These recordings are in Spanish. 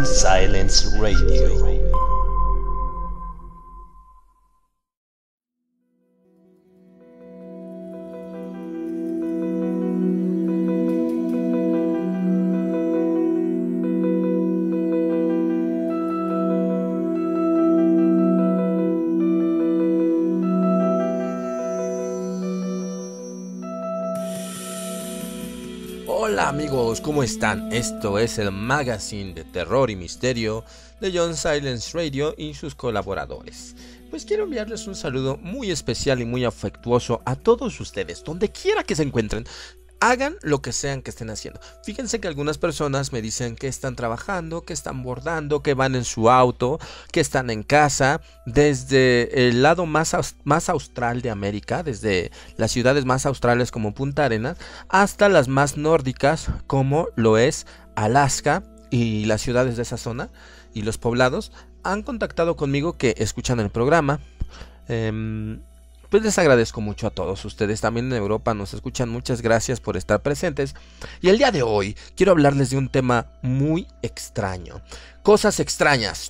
Silence Radio. ¿Cómo están? Esto es el magazine de terror y misterio de John Silence Radio y sus colaboradores. Pues quiero enviarles un saludo muy especial y muy afectuoso a todos ustedes, donde quiera que se encuentren, hagan lo que sean que estén haciendo. Fíjense que algunas personas me dicen que están trabajando, que están bordando, que van en su auto, que están en casa, desde el lado más, más austral de América, desde las ciudades más australes como Punta Arenas, hasta las más nórdicas como lo es Alaska y las ciudades de esa zona y los poblados, han contactado conmigo que escuchan el programa. Em, pues les agradezco mucho a todos ustedes. También en Europa nos escuchan. Muchas gracias por estar presentes. Y el día de hoy quiero hablarles de un tema muy extraño. Cosas extrañas.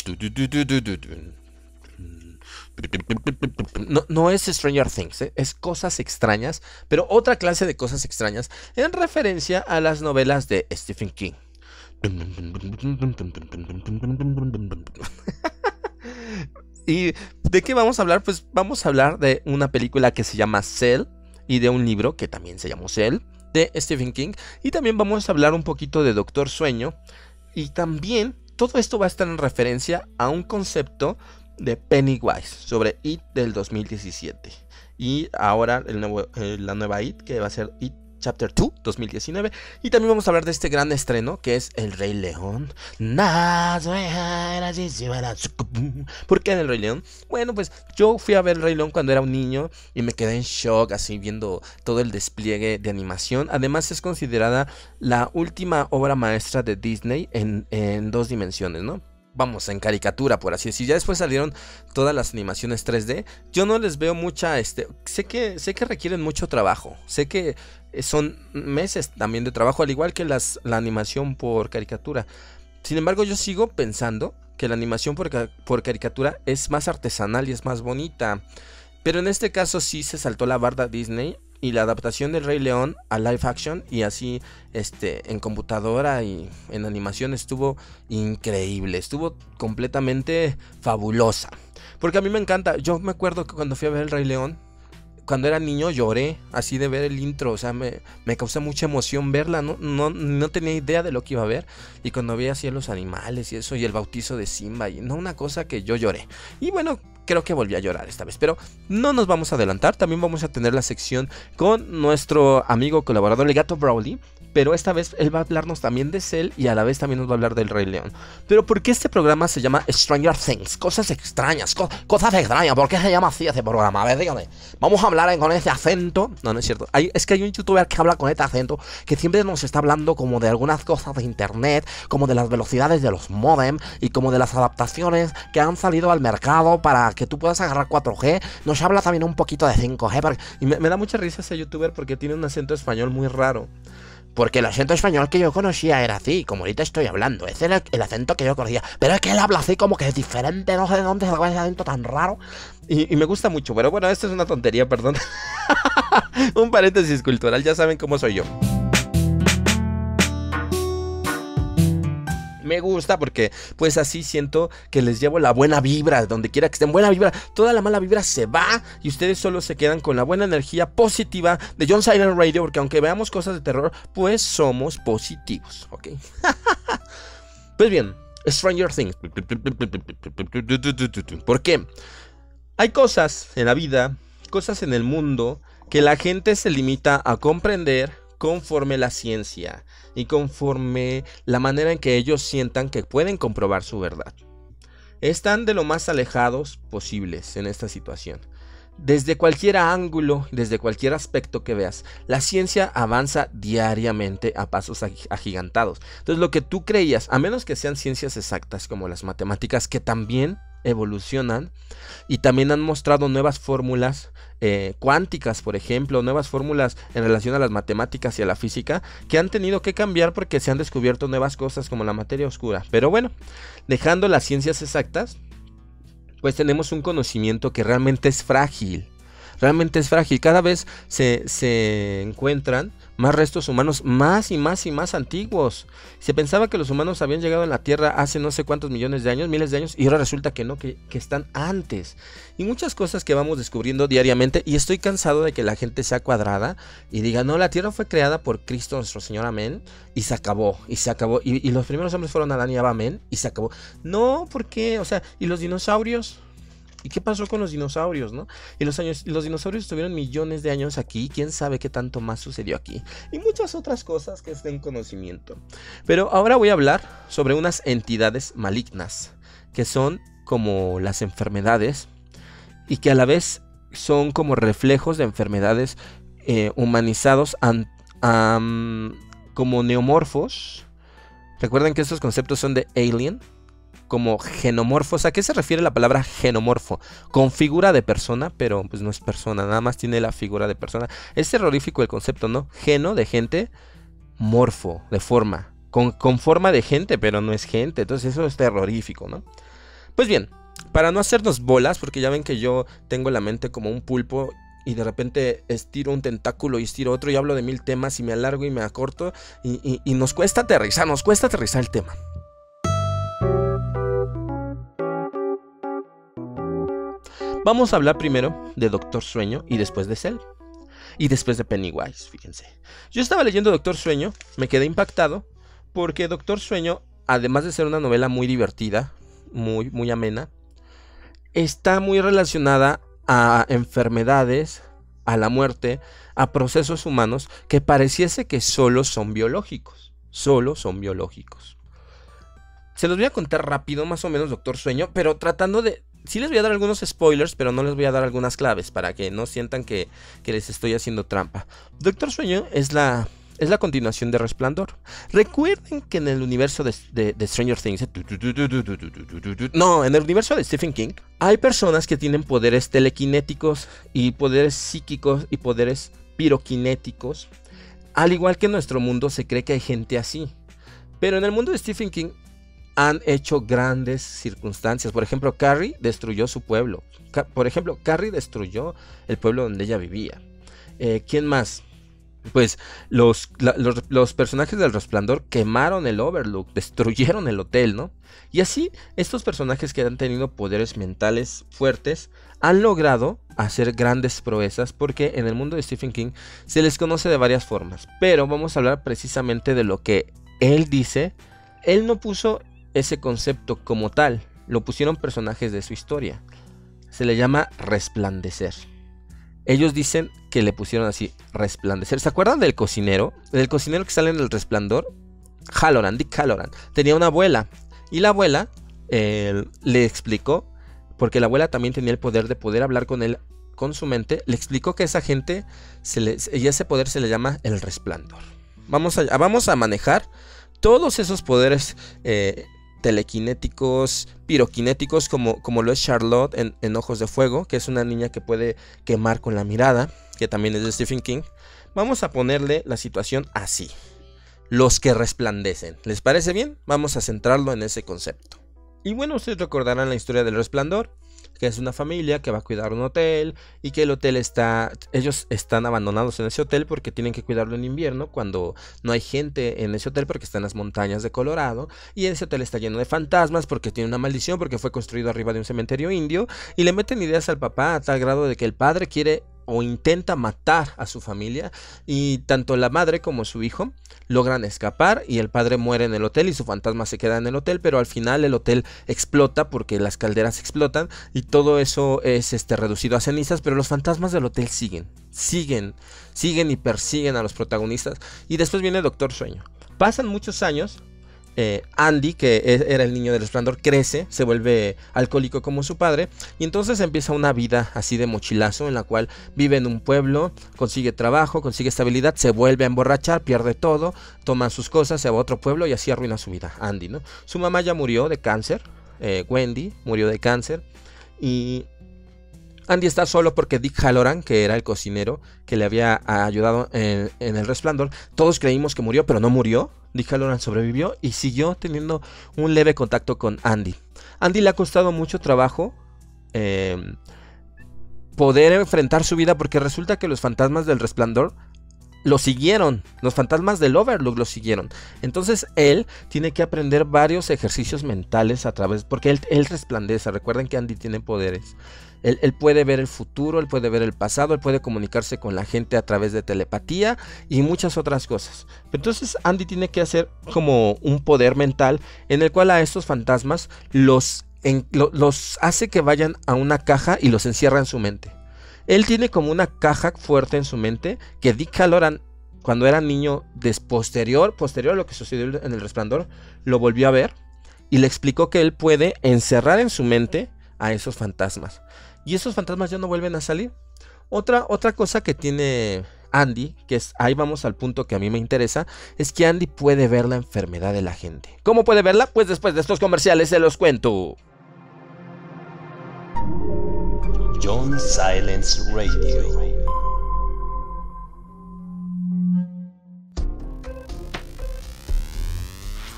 No, es Stranger Things, ¿eh? es cosas extrañas, pero otra clase de cosas extrañas en referencia a las novelas de Stephen King. ¿Y de qué vamos a hablar? Pues vamos a hablar de una película que se llama Cell y de un libro que también se llamó Cell de Stephen King. Y también vamos a hablar un poquito de Doctor Sueño. Y también todo esto va a estar en referencia a un concepto de Pennywise sobre It del 2017. Y ahora el nuevo, eh, la nueva It que va a ser It Chapter 2 2019. Y también vamos a hablar de este gran estreno que es El Rey León. ¿Por qué en El Rey León? Bueno, pues yo fui a ver El Rey León cuando era un niño y me quedé en shock así viendo todo el despliegue de animación. Además es considerada la última obra maestra de Disney en, en dos dimensiones, ¿no? vamos, en caricatura, por así decir. Ya después salieron todas las animaciones 3D. Yo no les veo mucha, este, sé que, sé que requieren mucho trabajo. Sé que son meses también de trabajo, al igual que las, la animación por caricatura. Sin embargo, yo sigo pensando que la animación por, por caricatura es más artesanal y es más bonita. Pero en este caso sí se saltó la barda Disney y la adaptación del Rey León a live action y así este en computadora y en animación estuvo increíble, estuvo completamente fabulosa. Porque a mí me encanta, yo me acuerdo que cuando fui a ver el Rey León, cuando era niño lloré así de ver el intro, o sea, me, me causó mucha emoción verla, ¿no? No, no tenía idea de lo que iba a ver. Y cuando vi así a los animales y eso, y el bautizo de Simba, y no, una cosa que yo lloré. Y bueno, creo que volví a llorar esta vez. Pero no nos vamos a adelantar, también vamos a tener la sección con nuestro amigo colaborador, el gato Brawley. Pero esta vez él va a hablarnos también de Cell y a la vez también nos va a hablar del Rey León. Pero ¿por qué este programa se llama Stranger Things? Cosas extrañas, cosas extrañas. ¿Por qué se llama así este programa? A ver, dígame. Vamos a hablar con ese acento. No, no es cierto. es que hay un youtuber que habla con este acento que siempre nos está hablando como de algunas cosas de internet, como de las velocidades de los modem y como de las adaptaciones que han salido al mercado para que tú puedas agarrar 4G. Nos habla también un poquito de 5G. Y me, da mucha risa ese youtuber porque tiene un acento español muy raro. Porque el acento español que yo conocía era así, como ahorita estoy hablando. Ese era el, acento que yo conocía. Pero es que él habla así como que es diferente, no sé de dónde se ese acento tan raro. Y, me gusta mucho, pero bueno, esto es una tontería, perdón. Un paréntesis cultural, ya saben cómo soy yo. Me gusta porque pues así siento que les llevo la buena vibra, donde quiera que estén buena vibra, toda la mala vibra se va y ustedes solo se quedan con la buena energía positiva de John Silent Radio, porque aunque veamos cosas de terror, pues somos positivos, ¿ok? pues bien, Stranger Things. ¿Por qué? Hay cosas en la vida, cosas en el mundo que la gente se limita a comprender conforme la ciencia y conforme la manera en que ellos sientan que pueden comprobar su verdad. Están de lo más alejados posibles en esta situación. Desde cualquier ángulo, desde cualquier aspecto que veas, la ciencia avanza diariamente a pasos agigantados. Entonces lo que tú creías, a menos que sean ciencias exactas como las matemáticas, que también evolucionan y también han mostrado nuevas fórmulas eh, cuánticas, por ejemplo, nuevas fórmulas en relación a las matemáticas y a la física que han tenido que cambiar porque se han descubierto nuevas cosas como la materia oscura. Pero bueno, dejando las ciencias exactas, pues tenemos un conocimiento que realmente es frágil realmente es frágil. Cada vez se, se encuentran más restos humanos más y más y más antiguos. Se pensaba que los humanos habían llegado a la Tierra hace no sé cuántos millones de años, miles de años, y ahora resulta que no, que, están antes. Y muchas cosas que vamos descubriendo diariamente, y estoy cansado de que la gente sea cuadrada y diga, no, la Tierra fue creada por Cristo nuestro Señor, amén, y se acabó, y se acabó. Y, los primeros hombres fueron Adán y Eva, amén, y se acabó. No, ¿por qué? O sea, ¿y los dinosaurios? ¿Y qué pasó con los dinosaurios, no? Y los, años, los dinosaurios estuvieron millones de años aquí. ¿Quién sabe qué tanto más sucedió aquí? Y muchas otras cosas que estén en conocimiento. Pero ahora voy a hablar sobre unas entidades malignas, que son como las enfermedades y que a la vez son como reflejos de enfermedades eh, humanizados como neomorfos. Recuerden que estos conceptos son de Alien, como genomorfos. ¿A qué se refiere la palabra genomorfo? Con figura de persona, pero pues no es persona, nada más tiene la figura de persona. Es terrorífico el concepto, ¿no? Geno de gente, morfo, de forma. Con, con forma de gente, pero no es gente. Entonces eso es terrorífico, ¿no? Pues bien, para no hacernos bolas, porque ya ven que yo tengo la mente como un pulpo y de repente estiro un tentáculo y estiro otro y hablo de mil temas y me alargo y me acorto y, y nos cuesta aterrizar, nos cuesta aterrizar el tema. Vamos a hablar primero de Doctor Sueño y después de Cell. Y después de Pennywise, fíjense. Yo estaba leyendo Doctor Sueño, me quedé impactado porque Doctor Sueño, además de ser una novela muy divertida, muy, muy amena, está muy relacionada a enfermedades, a la muerte, a procesos humanos que pareciese que solo son biológicos. Solo son biológicos. Se los voy a contar rápido, más o menos, Doctor Sueño, pero tratando de, sí les voy a dar algunos spoilers, pero no les voy a dar algunas claves para que no sientan que, les estoy haciendo trampa. Doctor Sueño es la, es la continuación de Resplandor. Recuerden que en el universo de, de, Stranger Things, no, en el universo de Stephen King, hay personas que tienen poderes telequinéticos y poderes psíquicos y poderes piroquinéticos. Al igual que en nuestro mundo se cree que hay gente así. Pero en el mundo de Stephen King han hecho grandes circunstancias. Por ejemplo, Carrie destruyó su pueblo. por ejemplo, Carrie destruyó el pueblo donde ella vivía. Eh, ¿Quién más? Pues los, los, personajes del resplandor quemaron el Overlook, destruyeron el hotel, ¿no? Y así, estos personajes que han tenido poderes mentales fuertes han logrado hacer grandes proezas porque en el mundo de Stephen King se les conoce de varias formas. Pero vamos a hablar precisamente de lo que él dice. Él no puso ese concepto como tal lo pusieron personajes de su historia. Se le llama resplandecer. Ellos dicen que le pusieron así, resplandecer. ¿Se acuerdan del cocinero? Del cocinero que sale en el resplandor. Halloran, Dick Halloran. Tenía una abuela. Y la abuela eh, le explicó, porque la abuela también tenía el poder de poder hablar con él, con su mente. Le explicó que esa gente, se y ese poder se le llama el resplandor. Vamos a, vamos a manejar todos esos poderes eh, telequinéticos, piroquinéticos, como, como lo es Charlotte en, Ojos de Fuego, que es una niña que puede quemar con la mirada, que también es de Stephen King. Vamos a ponerle la situación así. Los que resplandecen. ¿Les parece bien? Vamos a centrarlo en ese concepto. Y bueno, ustedes recordarán la historia del resplandor que es una familia que va a cuidar un hotel y que el hotel está, ellos están abandonados en ese hotel porque tienen que cuidarlo en invierno cuando no hay gente en ese hotel porque está en las montañas de Colorado y ese hotel está lleno de fantasmas porque tiene una maldición porque fue construido arriba de un cementerio indio y le meten ideas al papá a tal grado de que el padre quiere o intenta matar a su familia y tanto la madre como su hijo logran escapar y el padre muere en el hotel y su fantasma se queda en el hotel, pero al final el hotel explota porque las calderas explotan y todo eso es este reducido a cenizas, pero los fantasmas del hotel siguen, siguen, siguen y persiguen a los protagonistas y después viene Doctor Sueño. Pasan muchos años eh, Andy, que era el niño del resplandor, crece, se vuelve alcohólico como su padre, y entonces empieza una vida así de mochilazo en la cual vive en un pueblo, consigue trabajo, consigue estabilidad, se vuelve a emborrachar, pierde todo, toma sus cosas, se va a otro pueblo y así arruina su vida. Andy, ¿no? Su mamá ya murió de cáncer, eh, Wendy, murió de cáncer. Y Andy está solo porque Dick Halloran, que era el cocinero que le había ayudado en, el resplandor, todos creímos que murió, pero no murió. Dick Halloran sobrevivió y siguió teniendo un leve contacto con Andy. Andy le ha costado mucho trabajo em, poder enfrentar su vida porque resulta que los fantasmas del resplandor lo siguieron. Los fantasmas del Overlook lo siguieron. Entonces él tiene que aprender varios ejercicios mentales a través. Porque él, él resplandece. Recuerden que Andy tiene poderes. Él, puede ver el futuro, él puede ver el pasado, él puede comunicarse con la gente a través de telepatía y muchas otras cosas. Entonces Andy tiene que hacer como un poder mental en el cual a estos fantasmas los, hace que vayan a una caja y los encierra en su mente. Él tiene como una caja fuerte en su mente que Dick Halloran cuando era niño, posterior, posterior a lo que sucedió en el resplandor, lo volvió a ver y le explicó que él puede encerrar en su mente a esos fantasmas. Y esos fantasmas ya no vuelven a salir. Otra, otra cosa que tiene Andy, que es ahí vamos al punto que a mí me interesa, es que Andy puede ver la enfermedad de la gente. ¿Cómo puede verla? Pues después de estos comerciales se los cuento. John Silence Radio.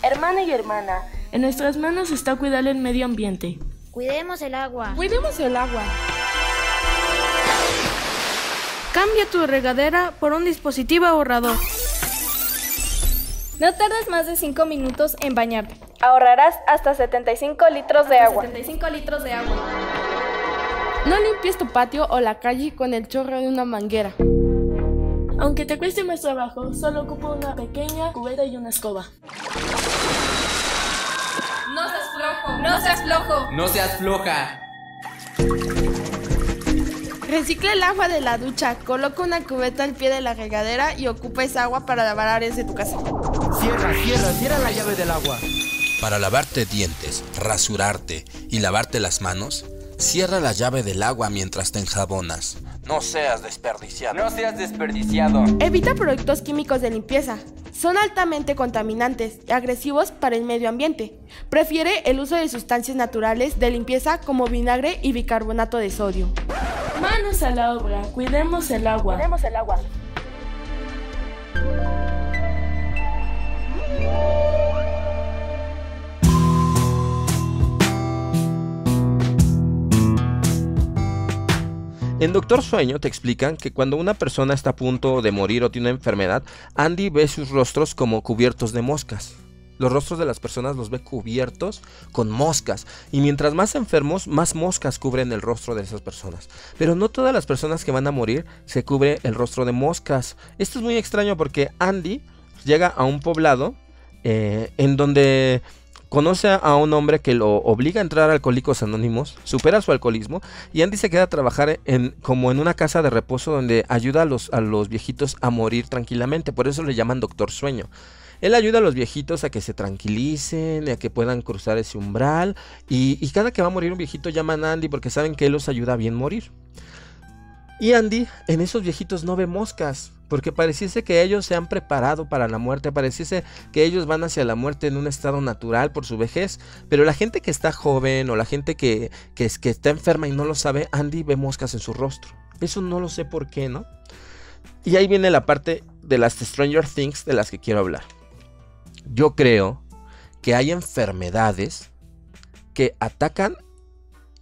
Hermana y hermana, en nuestras manos está cuidar el medio ambiente. Cuidemos el agua. Cuidemos el agua. Cambia tu regadera por un dispositivo ahorrador. No tardes más de 5 minutos en bañarte. Ahorrarás hasta 75 litros de agua. 75 litros de agua. No limpies tu patio o la calle con el chorro de una manguera. Aunque te cueste más trabajo, solo ocupa una pequeña cubeta y una escoba. No seas flojo. No seas flojo. No seas floja. Recicla el agua de la ducha, coloca una cubeta al pie de la regadera y ocupa esa agua para lavar áreas de tu casa. Cierra, cierra, cierra la llave del agua. Para lavarte dientes, rasurarte y lavarte las manos, cierra la llave del agua mientras te enjabonas. No seas desperdiciado. No seas desperdiciado. Evita productos químicos de limpieza. Son altamente contaminantes y agresivos para el medio ambiente. Prefiere el uso de sustancias naturales de limpieza como vinagre y bicarbonato de sodio. Manos a la obra, cuidemos el agua. Cuidemos el agua. En Doctor Sueño te explican que cuando una persona está a punto de morir o tiene una enfermedad, Andy ve sus rostros como cubiertos de moscas. Los rostros de las personas los ve cubiertos con moscas. Y mientras más enfermos, más moscas cubren el rostro de esas personas. Pero no todas las personas que van a morir se cubre el rostro de moscas. Esto es muy extraño porque Andy llega a un poblado eh, en donde conoce a un hombre que lo obliga a entrar a Alcohólicos Anónimos, supera su alcoholismo y Andy se queda a trabajar como en una casa de reposo donde ayuda a los, a los viejitos a morir tranquilamente, por eso le llaman Doctor Sueño. Él ayuda a los viejitos a que se tranquilicen, a que puedan cruzar ese umbral y, y cada que va a morir un viejito llaman a Andy porque saben que él los ayuda a bien morir. Y Andy en esos viejitos no ve moscas, porque pareciese que ellos se han preparado para la muerte, pareciese que ellos van hacia la muerte en un estado natural por su vejez, pero la gente que está joven o la gente que, que, está enferma y no lo sabe, Andy ve moscas en su rostro. Eso no lo sé por qué, ¿no? Y ahí viene la parte de las Stranger Things de las que quiero hablar. Yo creo que hay enfermedades que atacan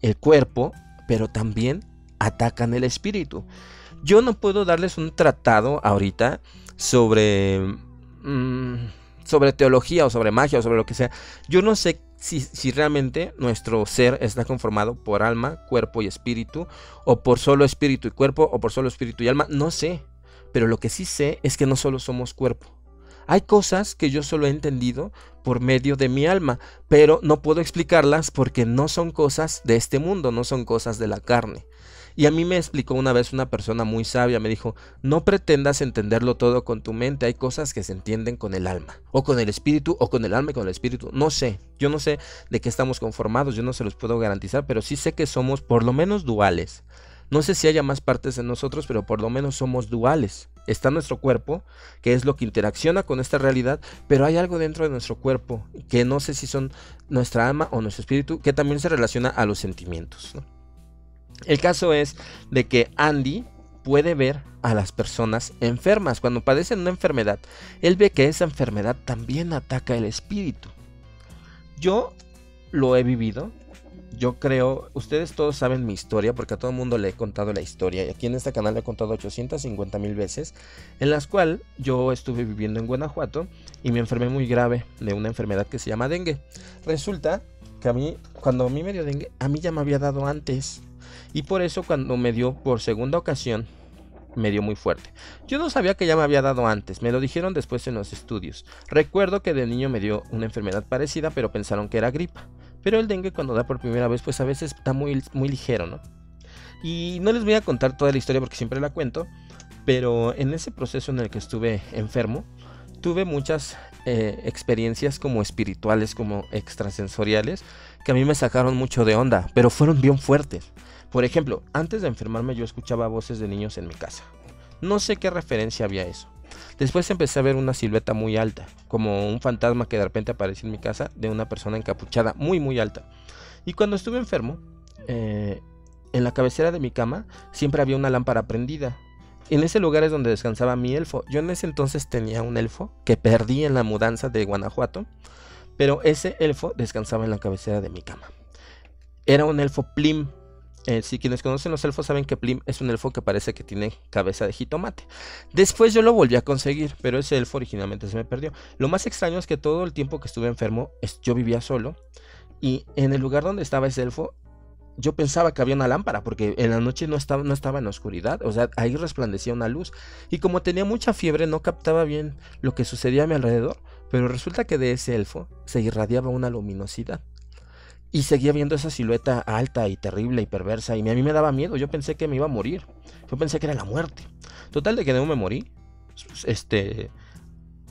el cuerpo, pero también atacan el espíritu. Yo no puedo darles un tratado ahorita sobre, mm, sobre teología o sobre magia o sobre lo que sea. Yo no sé si, si, realmente nuestro ser está conformado por alma, cuerpo y espíritu, o por solo espíritu y cuerpo, o por solo espíritu y alma. No sé. Pero lo que sí sé es que no solo somos cuerpo. Hay cosas que yo solo he entendido por medio de mi alma, pero no puedo explicarlas porque no son cosas de este mundo, no son cosas de la carne. Y a mí me explicó una vez una persona muy sabia, me dijo, no pretendas entenderlo todo con tu mente, hay cosas que se entienden con el alma, o con el espíritu, o con el alma y con el espíritu, no sé, yo no sé de qué estamos conformados, yo no se los puedo garantizar, pero sí sé que somos por lo menos duales. No sé si haya más partes en nosotros, pero por lo menos somos duales. está nuestro cuerpo, que es lo que interacciona con esta realidad, pero hay algo dentro de nuestro cuerpo, que no sé si son nuestra alma o nuestro espíritu, que también se relaciona a los sentimientos. El caso es de que Andy puede ver a las personas enfermas. Cuando padecen una enfermedad, él ve que esa enfermedad también ataca el espíritu. Yo lo he vivido. Yo creo, ustedes todos saben mi historia porque a todo el mundo le he contado la historia y aquí en este canal le he contado 850 mil veces, en las cuales yo estuve viviendo en Guanajuato y me enfermé muy grave de una enfermedad que se llama dengue. Resulta que a mí, cuando a mí me dio dengue, a mí ya me había dado antes. Y por eso cuando me dio por segunda ocasión, me dio muy fuerte. Yo no sabía que ya me había dado antes, me lo dijeron después en los estudios. Recuerdo que de niño me dio una enfermedad parecida, pero pensaron que era gripa. Pero el dengue cuando da por primera vez, pues a veces está muy, muy ligero, ¿no? Y no les voy a contar toda la historia porque siempre la cuento, pero en ese proceso en el que estuve enfermo, tuve muchas eh, experiencias como espirituales, como extrasensoriales, que a mí me sacaron mucho de onda, pero fueron bien fuertes. Por ejemplo, antes de enfermarme yo escuchaba voces de niños en mi casa. No sé qué referencia había eso. Después empecé a ver una silueta muy alta, como un fantasma que de repente apareció en mi casa de una persona encapuchada muy muy alta. Y cuando estuve enfermo, eh, en la cabecera de mi cama siempre había una lámpara prendida. En ese lugar es donde descansaba mi elfo. Yo en ese entonces tenía un elfo que perdí en la mudanza de Guanajuato, pero ese elfo descansaba en la cabecera de mi cama. Era un elfo plim, eh, si quienes conocen los elfos saben que Plim es un elfo que parece que tiene cabeza de jitomate. Después yo lo volví a conseguir, pero ese elfo originalmente se me perdió. Lo más extraño es que todo el tiempo que estuve enfermo, yo vivía solo. Y en el lugar donde estaba ese elfo, yo pensaba que había una lámpara, porque en la noche no estaba, no estaba en la oscuridad, o sea, ahí resplandecía una luz. Y como tenía mucha fiebre, no captaba bien lo que sucedía a mi alrededor, pero resulta que de ese elfo se irradiaba una luminosidad. Y seguía viendo esa silueta alta y terrible y perversa. Y a mí me daba miedo. Yo pensé que me iba a morir. Yo pensé que era la muerte. Total de que no me morí. Este.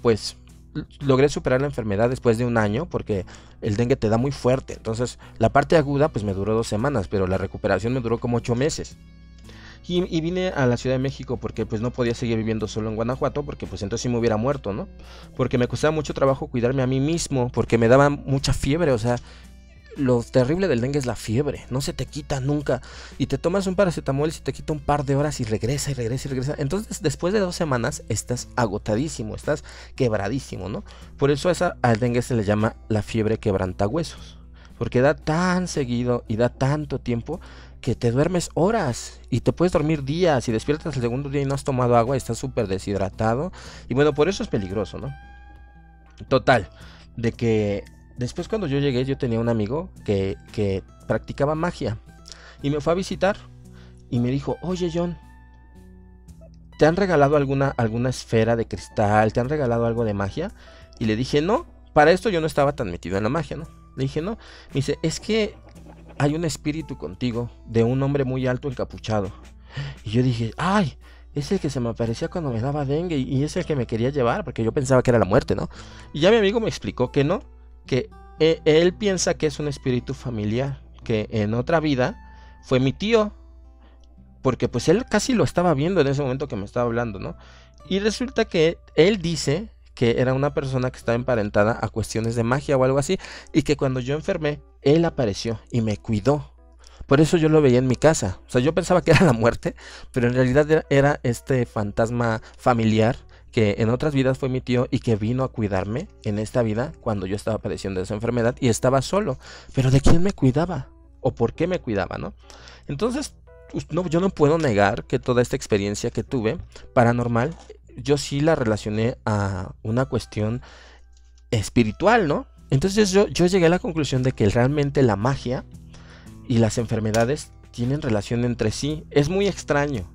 Pues logré superar la enfermedad después de un año porque el dengue te da muy fuerte. Entonces la parte aguda pues me duró dos semanas, pero la recuperación me duró como ocho meses. Y, y, vine a la Ciudad de México porque pues no podía seguir viviendo solo en Guanajuato porque pues entonces sí me hubiera muerto, ¿no? Porque me costaba mucho trabajo cuidarme a mí mismo, porque me daba mucha fiebre, o sea, lo terrible del dengue es la fiebre, no se te quita nunca. Y te tomas un paracetamol y se te quita un par de horas y regresa y regresa y regresa. Entonces, después de dos semanas, estás agotadísimo, estás quebradísimo, ¿no? Por eso esa, al dengue se le llama la fiebre quebrantahuesos. Porque da tan seguido y da tanto tiempo que te duermes horas y te puedes dormir días y despiertas el segundo día y no has tomado agua y estás súper deshidratado. Y bueno, por eso es peligroso, ¿no? Total, de que Después cuando yo llegué yo tenía un amigo que, que practicaba magia y me fue a visitar y me dijo, oye John, ¿te han regalado alguna, alguna esfera de cristal? ¿Te han regalado algo de magia? Y le dije, no, para esto yo no estaba tan metido en la magia, ¿no? Le dije, no. Me dice, es que hay un espíritu contigo de un hombre muy alto encapuchado. Y yo dije, ay, es el que se me aparecía cuando me daba dengue y es el que me quería llevar porque yo pensaba que era la muerte, ¿no? Y ya mi amigo me explicó que no, que e, él piensa que es un espíritu familiar, que en otra vida fue mi tío, porque pues él casi lo estaba viendo en ese momento que me estaba hablando, ¿no? Y resulta que él dice que era una persona que estaba emparentada a cuestiones de magia o algo así, y que cuando yo enfermé, él apareció y me cuidó. Por eso yo lo veía en mi casa. O sea, yo pensaba que era la muerte, pero en realidad era este fantasma familiar que en otras vidas fue mi tío y que vino a cuidarme en esta vida cuando yo estaba padeciendo esa enfermedad y estaba solo. Pero ¿de quién me cuidaba? ¿O por qué me cuidaba, no? Entonces, no, yo no puedo negar que toda esta experiencia que tuve paranormal, yo sí la relacioné a una cuestión espiritual, ¿no? Entonces yo, yo llegué a la conclusión de que realmente la magia y las enfermedades tienen relación entre sí. Es muy extraño.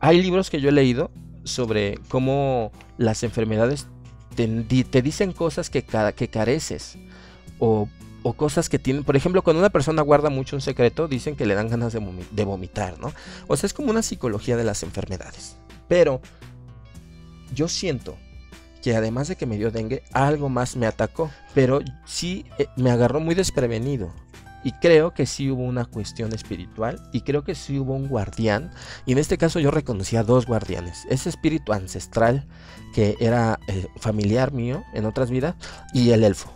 Hay libros que yo he leído sobre cómo las enfermedades te, dicen cosas que, que careces o, cosas que tienen, por ejemplo, cuando una persona guarda mucho un secreto, dicen que le dan ganas de, vomitar, ¿no? O sea, es como una psicología de las enfermedades. Pero yo siento que además de que me dio dengue, algo más me atacó, pero sí eh, me agarró muy desprevenido. Y creo que sí hubo una cuestión espiritual y creo que sí hubo un guardián. Y en este caso yo reconocí a dos guardianes. Ese espíritu ancestral que era eh, familiar mío en otras vidas y el elfo.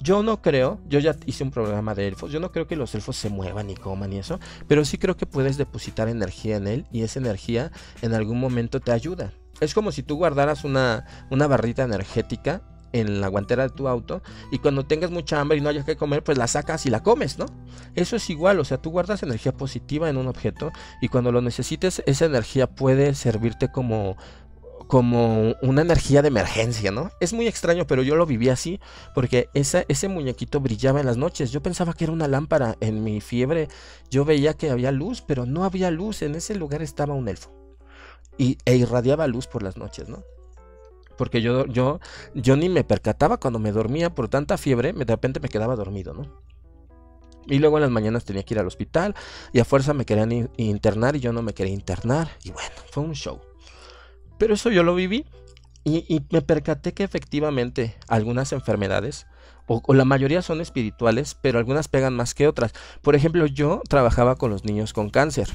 Yo no creo, yo ya hice un programa de elfos, yo no creo que los elfos se muevan y coman y eso, pero sí creo que puedes depositar energía en él y esa energía en algún momento te ayuda. Es como si tú guardaras una, una barrita energética en la guantera de tu auto y cuando tengas mucha hambre y no hayas que comer, pues la sacas y la comes, ¿no? Eso es igual, o sea, tú guardas energía positiva en un objeto y cuando lo necesites, esa energía puede servirte como como una energía de emergencia, ¿no? Es muy extraño, pero yo lo viví así, porque ese muñequito brillaba en las noches. Yo pensaba que era una lámpara. En mi fiebre yo veía que había luz, pero no había luz. En ese lugar estaba un elfo. Y, e irradiaba luz por las noches, ¿no? Porque yo, yo, yo ni me percataba cuando me dormía por tanta fiebre, de repente me quedaba dormido, ¿no? Y luego en las mañanas tenía que ir al hospital y a fuerza me querían internar y yo no me quería internar. Y bueno, fue un show. Pero eso yo lo viví y, me percaté que efectivamente algunas enfermedades, o, la mayoría son espirituales, pero algunas pegan más que otras. Por ejemplo, yo trabajaba con los niños con cáncer.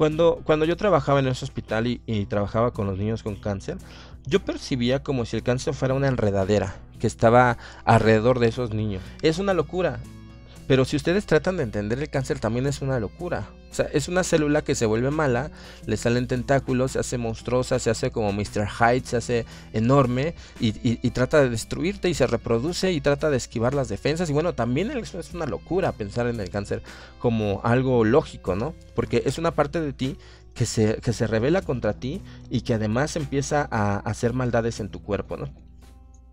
Cuando, cuando yo trabajaba en ese hospital y, y trabajaba con los niños con cáncer, yo percibía como si el cáncer fuera una enredadera que estaba alrededor de esos niños. Es una locura. Pero si ustedes tratan de entender el cáncer también es una locura. O sea, es una célula que se vuelve mala, le salen tentáculos, se hace monstruosa, se hace como Mr. Hyde, se hace enorme y, trata de destruirte y se reproduce y trata de esquivar las defensas. Y bueno, también es una locura pensar en el cáncer como algo lógico, ¿no? Porque es una parte de ti que se, que se revela contra ti y que además empieza a hacer maldades en tu cuerpo, ¿no?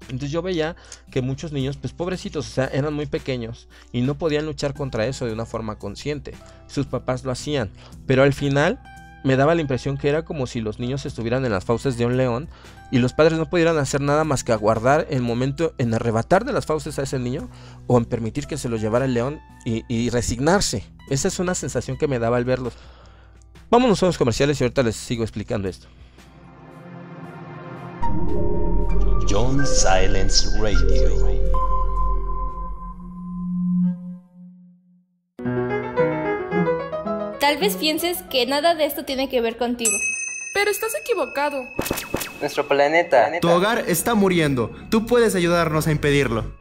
Entonces yo veía que muchos niños, pues pobrecitos, o sea, eran muy pequeños y no podían luchar contra eso de una forma consciente. Sus papás lo hacían, pero al final me daba la impresión que era como si los niños estuvieran en las fauces de un león y los padres no pudieran hacer nada más que aguardar el momento en arrebatar de las fauces a ese niño o en permitir que se lo llevara el león y, resignarse. Esa es una sensación que me daba al verlos. Vámonos a los comerciales y ahorita les sigo explicando esto. John Silence Radio. Tal vez pienses que nada de esto tiene que ver contigo. Pero estás equivocado. Nuestro planeta. Tu hogar está muriendo. Tú puedes ayudarnos a impedirlo.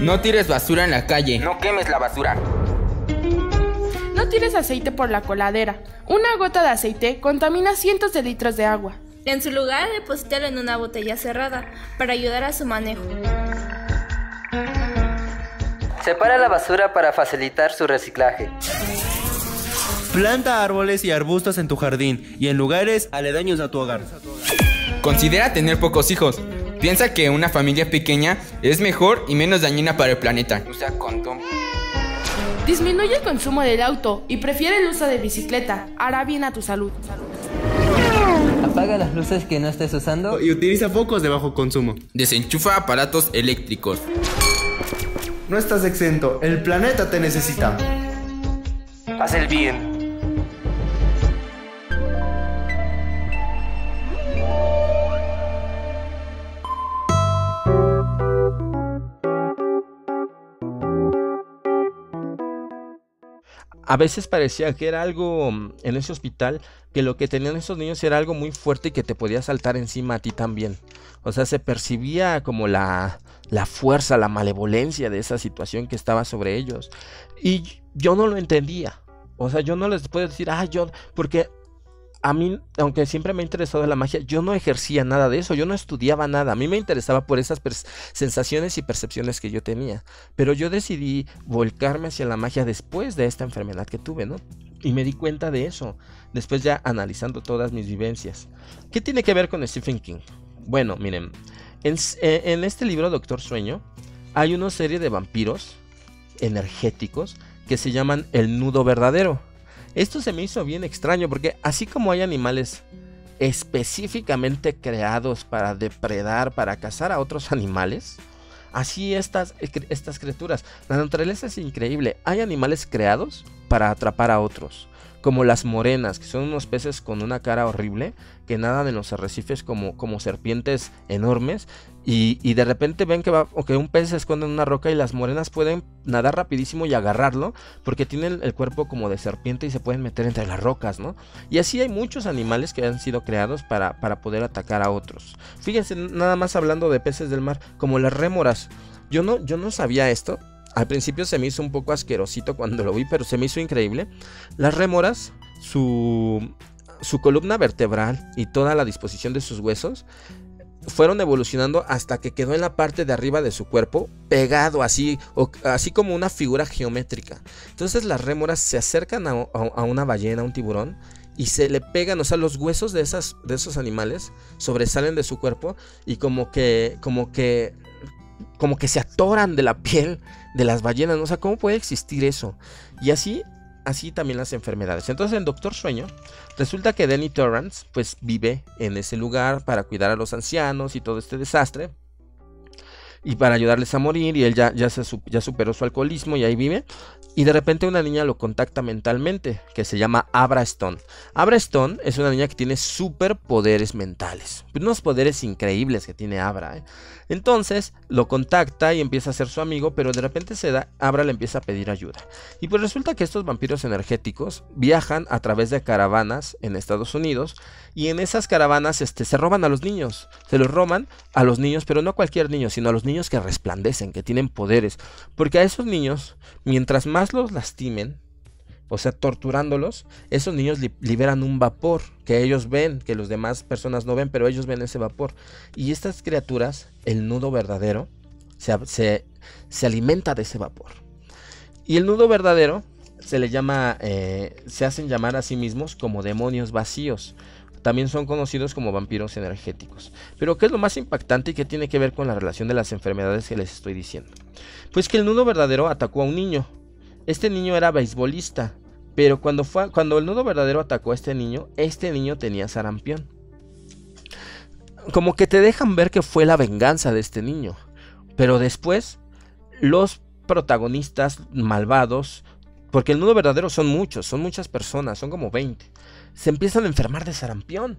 No tires basura en la calle. No quemes la basura. No tires aceite por la coladera. Una gota de aceite contamina cientos de litros de agua. En su lugar, deposítalo en una botella cerrada para ayudar a su manejo. Separa la basura para facilitar su reciclaje. Planta árboles y arbustos en tu jardín y en lugares aledaños a tu hogar. Considera tener pocos hijos. Piensa que una familia pequeña es mejor y menos dañina para el planeta. Usa condón. Disminuye el consumo del auto y prefiere el uso de bicicleta. Hará bien a tu salud. Apaga las luces que no estés usando. Y utiliza focos de bajo consumo. Desenchufa aparatos eléctricos. No estás exento. El planeta te necesita. Haz el bien. A veces parecía que era algo mm, en ese hospital, que lo que tenían esos niños era algo muy fuerte y que te podía saltar encima a ti también. O sea, se percibía como la, la fuerza, la malevolencia de esa situación que estaba sobre ellos. Y yo no lo entendía. O sea, yo no les puedo decir, ah, yo, porque a mí, aunque siempre me ha interesado la magia, yo no ejercía nada de eso, yo no estudiaba nada, a mí me interesaba por esas sensaciones y percepciones que yo tenía, pero yo decidí volcarme hacia la magia después de esta enfermedad que tuve, ¿no? Y me di cuenta de eso, después ya analizando todas mis vivencias. ¿Qué tiene que ver con Stephen King? Bueno, miren, en, eh, en este libro Doctor Sueño hay una serie de vampiros energéticos que se llaman el nudo verdadero esto se me hizo bien extraño porque así como hay animales específicamente creados para depredar, para cazar a otros animales, así estas, estas criaturas. La naturaleza es increíble. Hay animales creados para atrapar a otros. Como las morenas, que son unos peces con una cara horrible, que nadan en los arrecifes como, como serpientes enormes, y, de repente ven que, va, que un pez se esconde en una roca y las morenas pueden nadar rapidísimo y agarrarlo, porque tienen el cuerpo como de serpiente y se pueden meter entre las rocas, ¿no? Y así hay muchos animales que han sido creados para, para poder atacar a otros. Fíjense, nada más hablando de peces del mar, como las rémoras. Yo no, yo no sabía esto, al principio se me hizo un poco asquerosito cuando lo vi, pero se me hizo increíble. Las rémoras, su, su columna vertebral y toda la disposición de sus huesos fueron evolucionando hasta que quedó en la parte de arriba de su cuerpo pegado así, así como una figura geométrica. Entonces las rémoras se acercan a, a, una ballena, a un tiburón, y se le pegan, o sea, los huesos de, esas, de esos animales sobresalen de su cuerpo y como que, como que como que se atoran de la piel de las ballenas. O sea, ¿cómo puede existir eso? Y así, así también las enfermedades. Entonces, en Doctor Sueño, resulta que Danny Torrance, pues vive en ese lugar para cuidar a los ancianos y todo este desastre. Y para ayudarles a morir, y él ya, ya, se, ya superó su alcoholismo y ahí vive. Y de repente una niña lo contacta mentalmente, que se llama Abra Stone. Abra Stone es una niña que tiene superpoderes mentales. Unos poderes increíbles que tiene Abra. ¿eh? Entonces lo contacta y empieza a ser su amigo, pero de repente se da, Abra le empieza a pedir ayuda. Y pues resulta que estos vampiros energéticos viajan a través de caravanas en Estados Unidos y en esas caravanas este, se roban a los niños. Se los roban a los niños, pero no a cualquier niño, sino a los niños que resplandecen, que tienen poderes. Porque a esos niños, mientras más los lastimen, o sea, torturándolos, esos niños liberan un vapor que ellos ven, que los demás personas no ven, pero ellos ven ese vapor. Y estas criaturas, el nudo verdadero, se, se, alimenta de ese vapor. Y el nudo verdadero se le llama, eh, se hacen llamar a sí mismos como demonios vacíos. También son conocidos como vampiros energéticos. Pero ¿qué es lo más impactante y qué tiene que ver con la relación de las enfermedades que les estoy diciendo? Pues que el nudo verdadero atacó a un niño. Este niño era beisbolista pero cuando, fue, cuando el nudo verdadero atacó a este niño, este niño tenía sarampión. Como que te dejan ver que fue la venganza de este niño. Pero después, los protagonistas malvados, porque el nudo verdadero son muchos, son muchas personas, son como 20, se empiezan a enfermar de sarampión.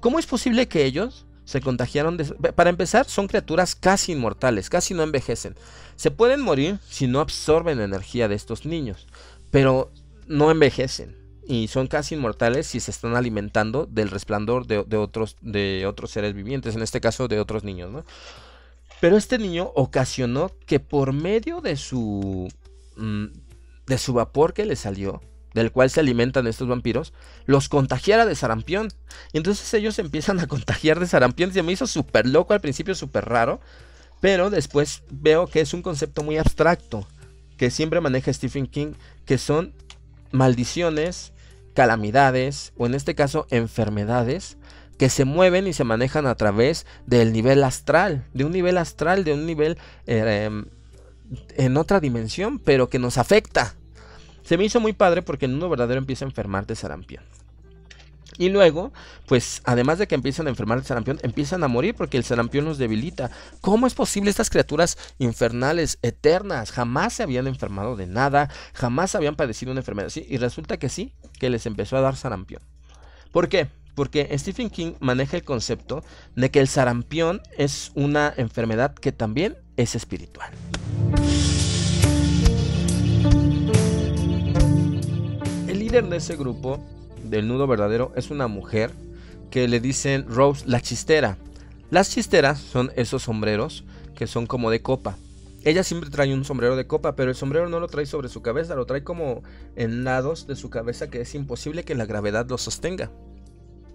¿Cómo es posible que ellos se contagiaron de... Para empezar, son criaturas casi inmortales, casi no envejecen. Se pueden morir si no absorben energía de estos niños, pero no envejecen y son casi inmortales si se están alimentando del resplandor de, otros, de otros seres vivientes, en este caso de otros niños, ¿no? Pero este niño ocasionó que por medio de su, mm, de su vapor que le salió, del cual se alimentan estos vampiros, los contagiara de sarampión. Y entonces ellos empiezan a contagiar de sarampión. Se me hizo súper loco al principio, súper raro. Pero después veo que es un concepto muy abstracto que siempre maneja Stephen King, que son maldiciones, calamidades o en este caso enfermedades que se mueven y se manejan a través del nivel astral, de un nivel astral, de un nivel em, en otra dimensión, pero que nos afecta. Se me hizo muy padre porque en uno verdadero empieza a enfermar de sarampión. Y luego, pues además de que empiezan a enfermar el sarampión, empiezan a morir porque el sarampión los debilita. ¿Cómo es posible estas criaturas infernales, eternas? Jamás se habían enfermado de nada, jamás habían padecido una enfermedad así. Y resulta que sí, que les empezó a dar sarampión. ¿Por qué? Porque Stephen King maneja el concepto de que el sarampión es una enfermedad que también es espiritual. De ese grupo del nudo verdadero es una mujer que le dicen Rose la chistera. Las chisteras son esos sombreros que son como de copa. Ella siempre trae un sombrero de copa, pero el sombrero no lo trae sobre su cabeza, lo trae como en lados de su cabeza que es imposible que la gravedad lo sostenga.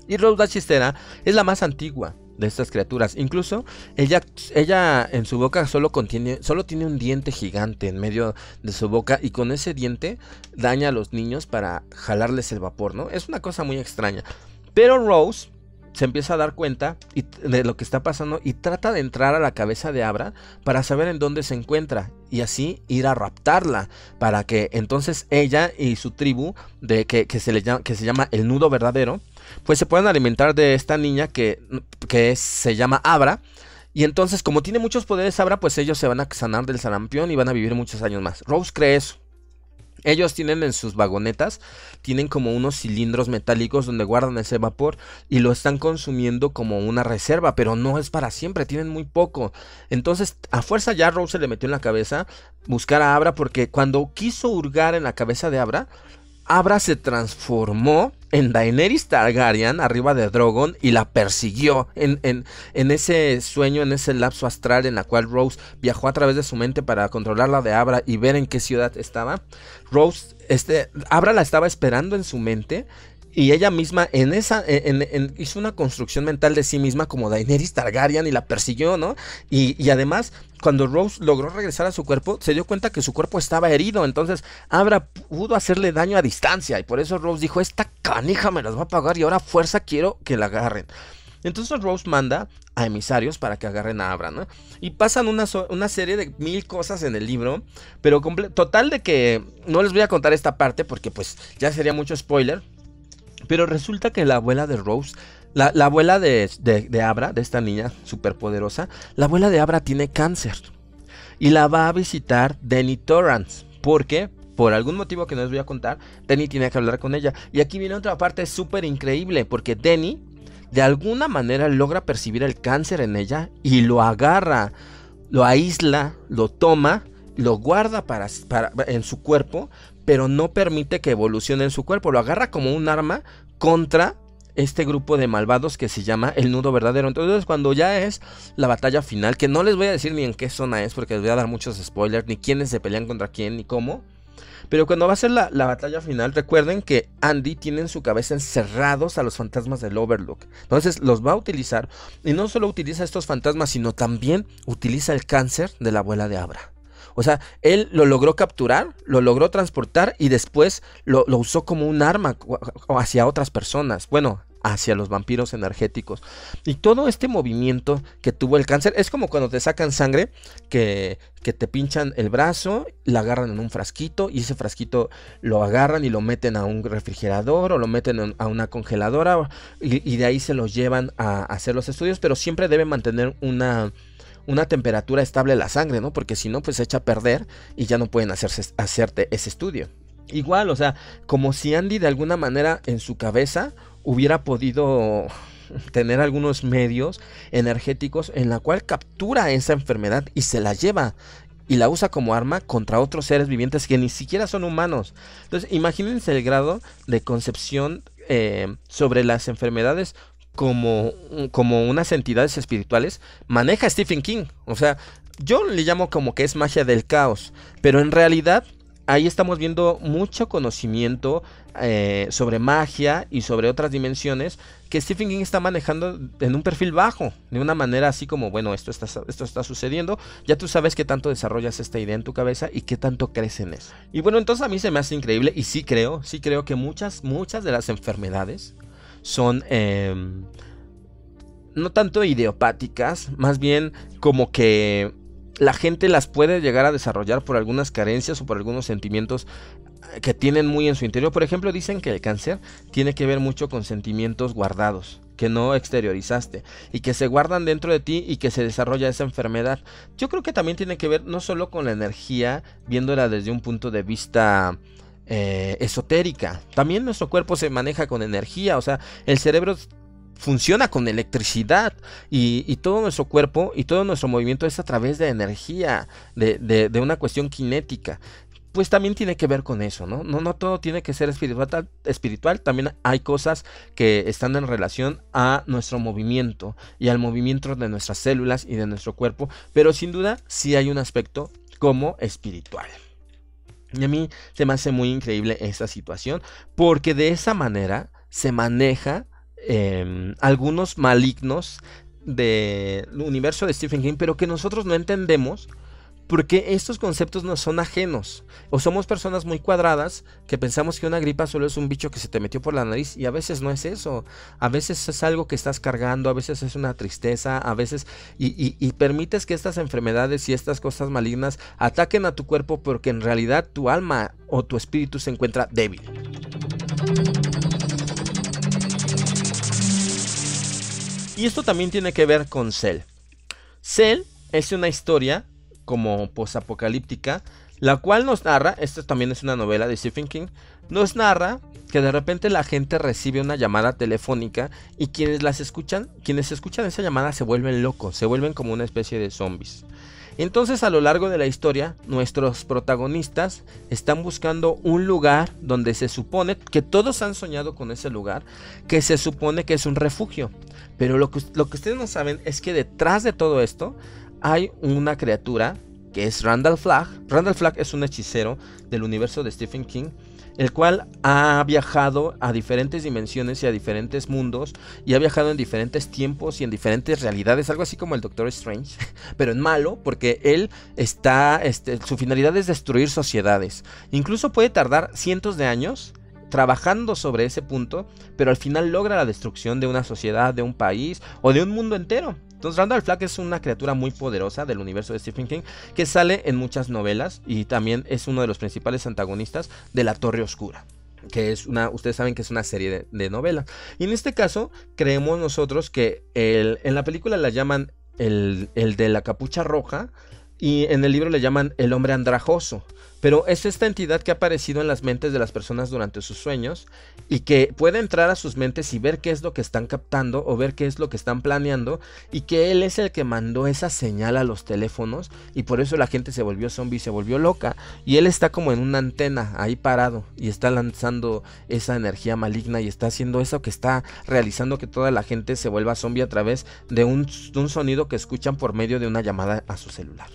Y Rose la chistera es la más antigua de estas criaturas. Incluso ella, ella en su boca solo contiene, solo tiene un diente gigante en medio de su boca y con ese diente daña a los niños para jalarles el vapor, ¿no? Es una cosa muy extraña. Pero Rose se empieza a dar cuenta de lo que está pasando y trata de entrar a la cabeza de Abra para saber en dónde se encuentra y así ir a raptarla para que entonces ella y su tribu de que, se le llama, que se llama el nudo verdadero pues se puedan alimentar de esta niña que, que se llama Abra. Y entonces como tiene muchos poderes Abra pues ellos se van a sanar del sarampión y van a vivir muchos años más. Rose cree eso. Ellos tienen en sus vagonetas, tienen como unos cilindros metálicos donde guardan ese vapor y lo están consumiendo como una reserva, pero no es para siempre, tienen muy poco. Entonces, a fuerza ya Rose se le metió en la cabeza buscar a Abra porque cuando quiso hurgar en la cabeza de Abra, Abra se transformó en Daenerys Targaryen arriba de Drogon y la persiguió en, en, ese sueño, en ese lapso astral en la cual Rose viajó a través de su mente para controlar la de Abra y ver en qué ciudad estaba. Rose, este, Abra la estaba esperando en su mente y ella misma en esa hizo una construcción mental de sí misma como Daenerys Targaryen y la persiguió, ¿no? Y, y, además, cuando Rose logró regresar a su cuerpo, se dio cuenta que su cuerpo estaba herido. Entonces, Abra pudo hacerle daño a distancia. Y por eso Rose dijo: Esta canija me las va a pagar y ahora fuerza quiero que la agarren. Entonces Rose manda a emisarios para que agarren a Abra, ¿no? Y pasan una, una serie de mil cosas en el libro, pero total de que no les voy a contar esta parte porque pues ya sería mucho spoiler. Pero resulta que la abuela de Rose, la, abuela de, Abra, de esta niña superpoderosa, la abuela de Abra tiene cáncer. Y la va a visitar Denny Torrance. Porque, por algún motivo que no les voy a contar, Denny tiene que hablar con ella. Y aquí viene otra parte súper increíble. Porque Denny, de alguna manera, logra percibir el cáncer en ella y lo agarra, lo aísla, lo toma lo guarda para, en su cuerpo pero no permite que evolucione en su cuerpo. Lo agarra como un arma contra este grupo de malvados que se llama el nudo verdadero. Entonces, cuando ya es la batalla final, que no les voy a decir ni en qué zona es, porque les voy a dar muchos spoilers, ni quiénes se pelean contra quién, ni cómo. Pero cuando va a ser la, la, batalla final, recuerden que Andy tiene en su cabeza encerrados a los fantasmas del Overlook. Entonces los va a utilizar. Y no solo utiliza estos fantasmas, sino también utiliza el cáncer de la abuela de Abra. O sea, él lo logró capturar, lo logró transportar y después lo, usó como un arma hacia otras personas. Bueno, hacia los vampiros energéticos. Y todo este movimiento que tuvo el cáncer es como cuando te sacan sangre, que, te pinchan el brazo, la agarran en un frasquito y ese frasquito lo agarran y lo meten a un refrigerador o lo meten a una congeladora y, de ahí se lo llevan a hacer los estudios, pero siempre debe mantener una una temperatura estable la sangre, ¿no? Porque si no, pues se echa a perder y ya no pueden hacerse, hacerte ese estudio. Igual, o sea, como si Andy de alguna manera en su cabeza hubiera podido tener algunos medios energéticos en la cual captura esa enfermedad y se la lleva y la usa como arma contra otros seres vivientes que ni siquiera son humanos. Entonces, imagínense el grado de concepción eh, sobre las enfermedades como, como unas entidades espirituales maneja Stephen King. O sea, yo le llamo como que es magia del caos, pero en realidad ahí estamos viendo mucho conocimiento eh, sobre magia y sobre otras dimensiones que Stephen King está manejando en un perfil bajo, de una manera así como, bueno, esto está, esto está sucediendo, ya tú sabes qué tanto desarrollas esta idea en tu cabeza y qué tanto crees en eso. Y bueno, entonces a mí se me hace increíble y sí creo, sí creo que muchas, muchas de las enfermedades son em, no tanto idiopáticas, más bien como que la gente las puede llegar a desarrollar por algunas carencias o por algunos sentimientos eh, que tienen muy en su interior. Por ejemplo, dicen que el cáncer tiene que ver mucho con sentimientos guardados que no exteriorizaste y que se guardan dentro de ti y que se desarrolla esa enfermedad. Yo creo que también tiene que ver no solo con la energía, viéndola desde un punto de vista eh, esotérica. También nuestro cuerpo se maneja con energía, o sea, el cerebro funciona con electricidad y, todo nuestro cuerpo y todo nuestro movimiento es a través de energía, de, una cuestión cinética. Pues también tiene que ver con eso, ¿no? No, no todo tiene que ser espiritual, espiritual, también hay cosas que están en relación a nuestro movimiento y al movimiento de nuestras células y de nuestro cuerpo, pero sin duda sí hay un aspecto como espiritual. Y a mí se me hace muy increíble esta situación porque de esa manera se maneja em, algunos malignos del universo de Stephen King, pero que nosotros no entendemos porque estos conceptos nos son ajenos. O somos personas muy cuadradas que pensamos que una gripa solo es un bicho que se te metió por la nariz y a veces no es eso. A veces es algo que estás cargando, a veces es una tristeza, a veces... Y, permites que estas enfermedades y estas cosas malignas ataquen a tu cuerpo porque en realidad tu alma o tu espíritu se encuentra débil. Y esto también tiene que ver con Cell. Cell es una historia como posapocalíptica la cual nos narra, esta también es una novela de Stephen King, nos narra que de repente la gente recibe una llamada telefónica y quienes las escuchan, quienes escuchan esa llamada se vuelven locos, se vuelven como una especie de zombies. Entonces a lo largo de la historia, nuestros protagonistas están buscando un lugar donde se supone que todos han soñado con ese lugar, que se supone que es un refugio. Pero lo que, lo que ustedes no saben es que detrás de todo esto hay una criatura que es Randall Flagg. Randall Flagg es un hechicero del universo de Stephen King el cual ha viajado a diferentes dimensiones y a diferentes mundos y ha viajado en diferentes tiempos y en diferentes realidades, algo así como el Doctor Strange, pero en malo, porque él está, este, su finalidad es destruir sociedades. Incluso puede tardar cientos de años trabajando sobre ese punto, pero al final logra la destrucción de una sociedad, de un país o de un mundo entero. Entonces Randall Flagg es una criatura muy poderosa del universo de Stephen King que sale en muchas novelas y también es uno de los principales antagonistas de La Torre Oscura que es una, ustedes saben que es una serie de, novelas. Y en este caso, creemos nosotros que el, en la película la llaman el, el de la capucha roja y en el libro le llaman el hombre andrajoso. Pero es esta entidad que ha aparecido en las mentes de las personas durante sus sueños y que puede entrar a sus mentes y ver qué es lo que están captando o ver qué es lo que están planeando y que él es el que mandó esa señal a los teléfonos y por eso la gente se volvió zombie, se volvió loca y él está como en una antena ahí parado y está lanzando esa energía maligna y está haciendo eso que está realizando que toda la gente se vuelva zombie a través de un, de un sonido que escuchan por medio de una llamada a su celular.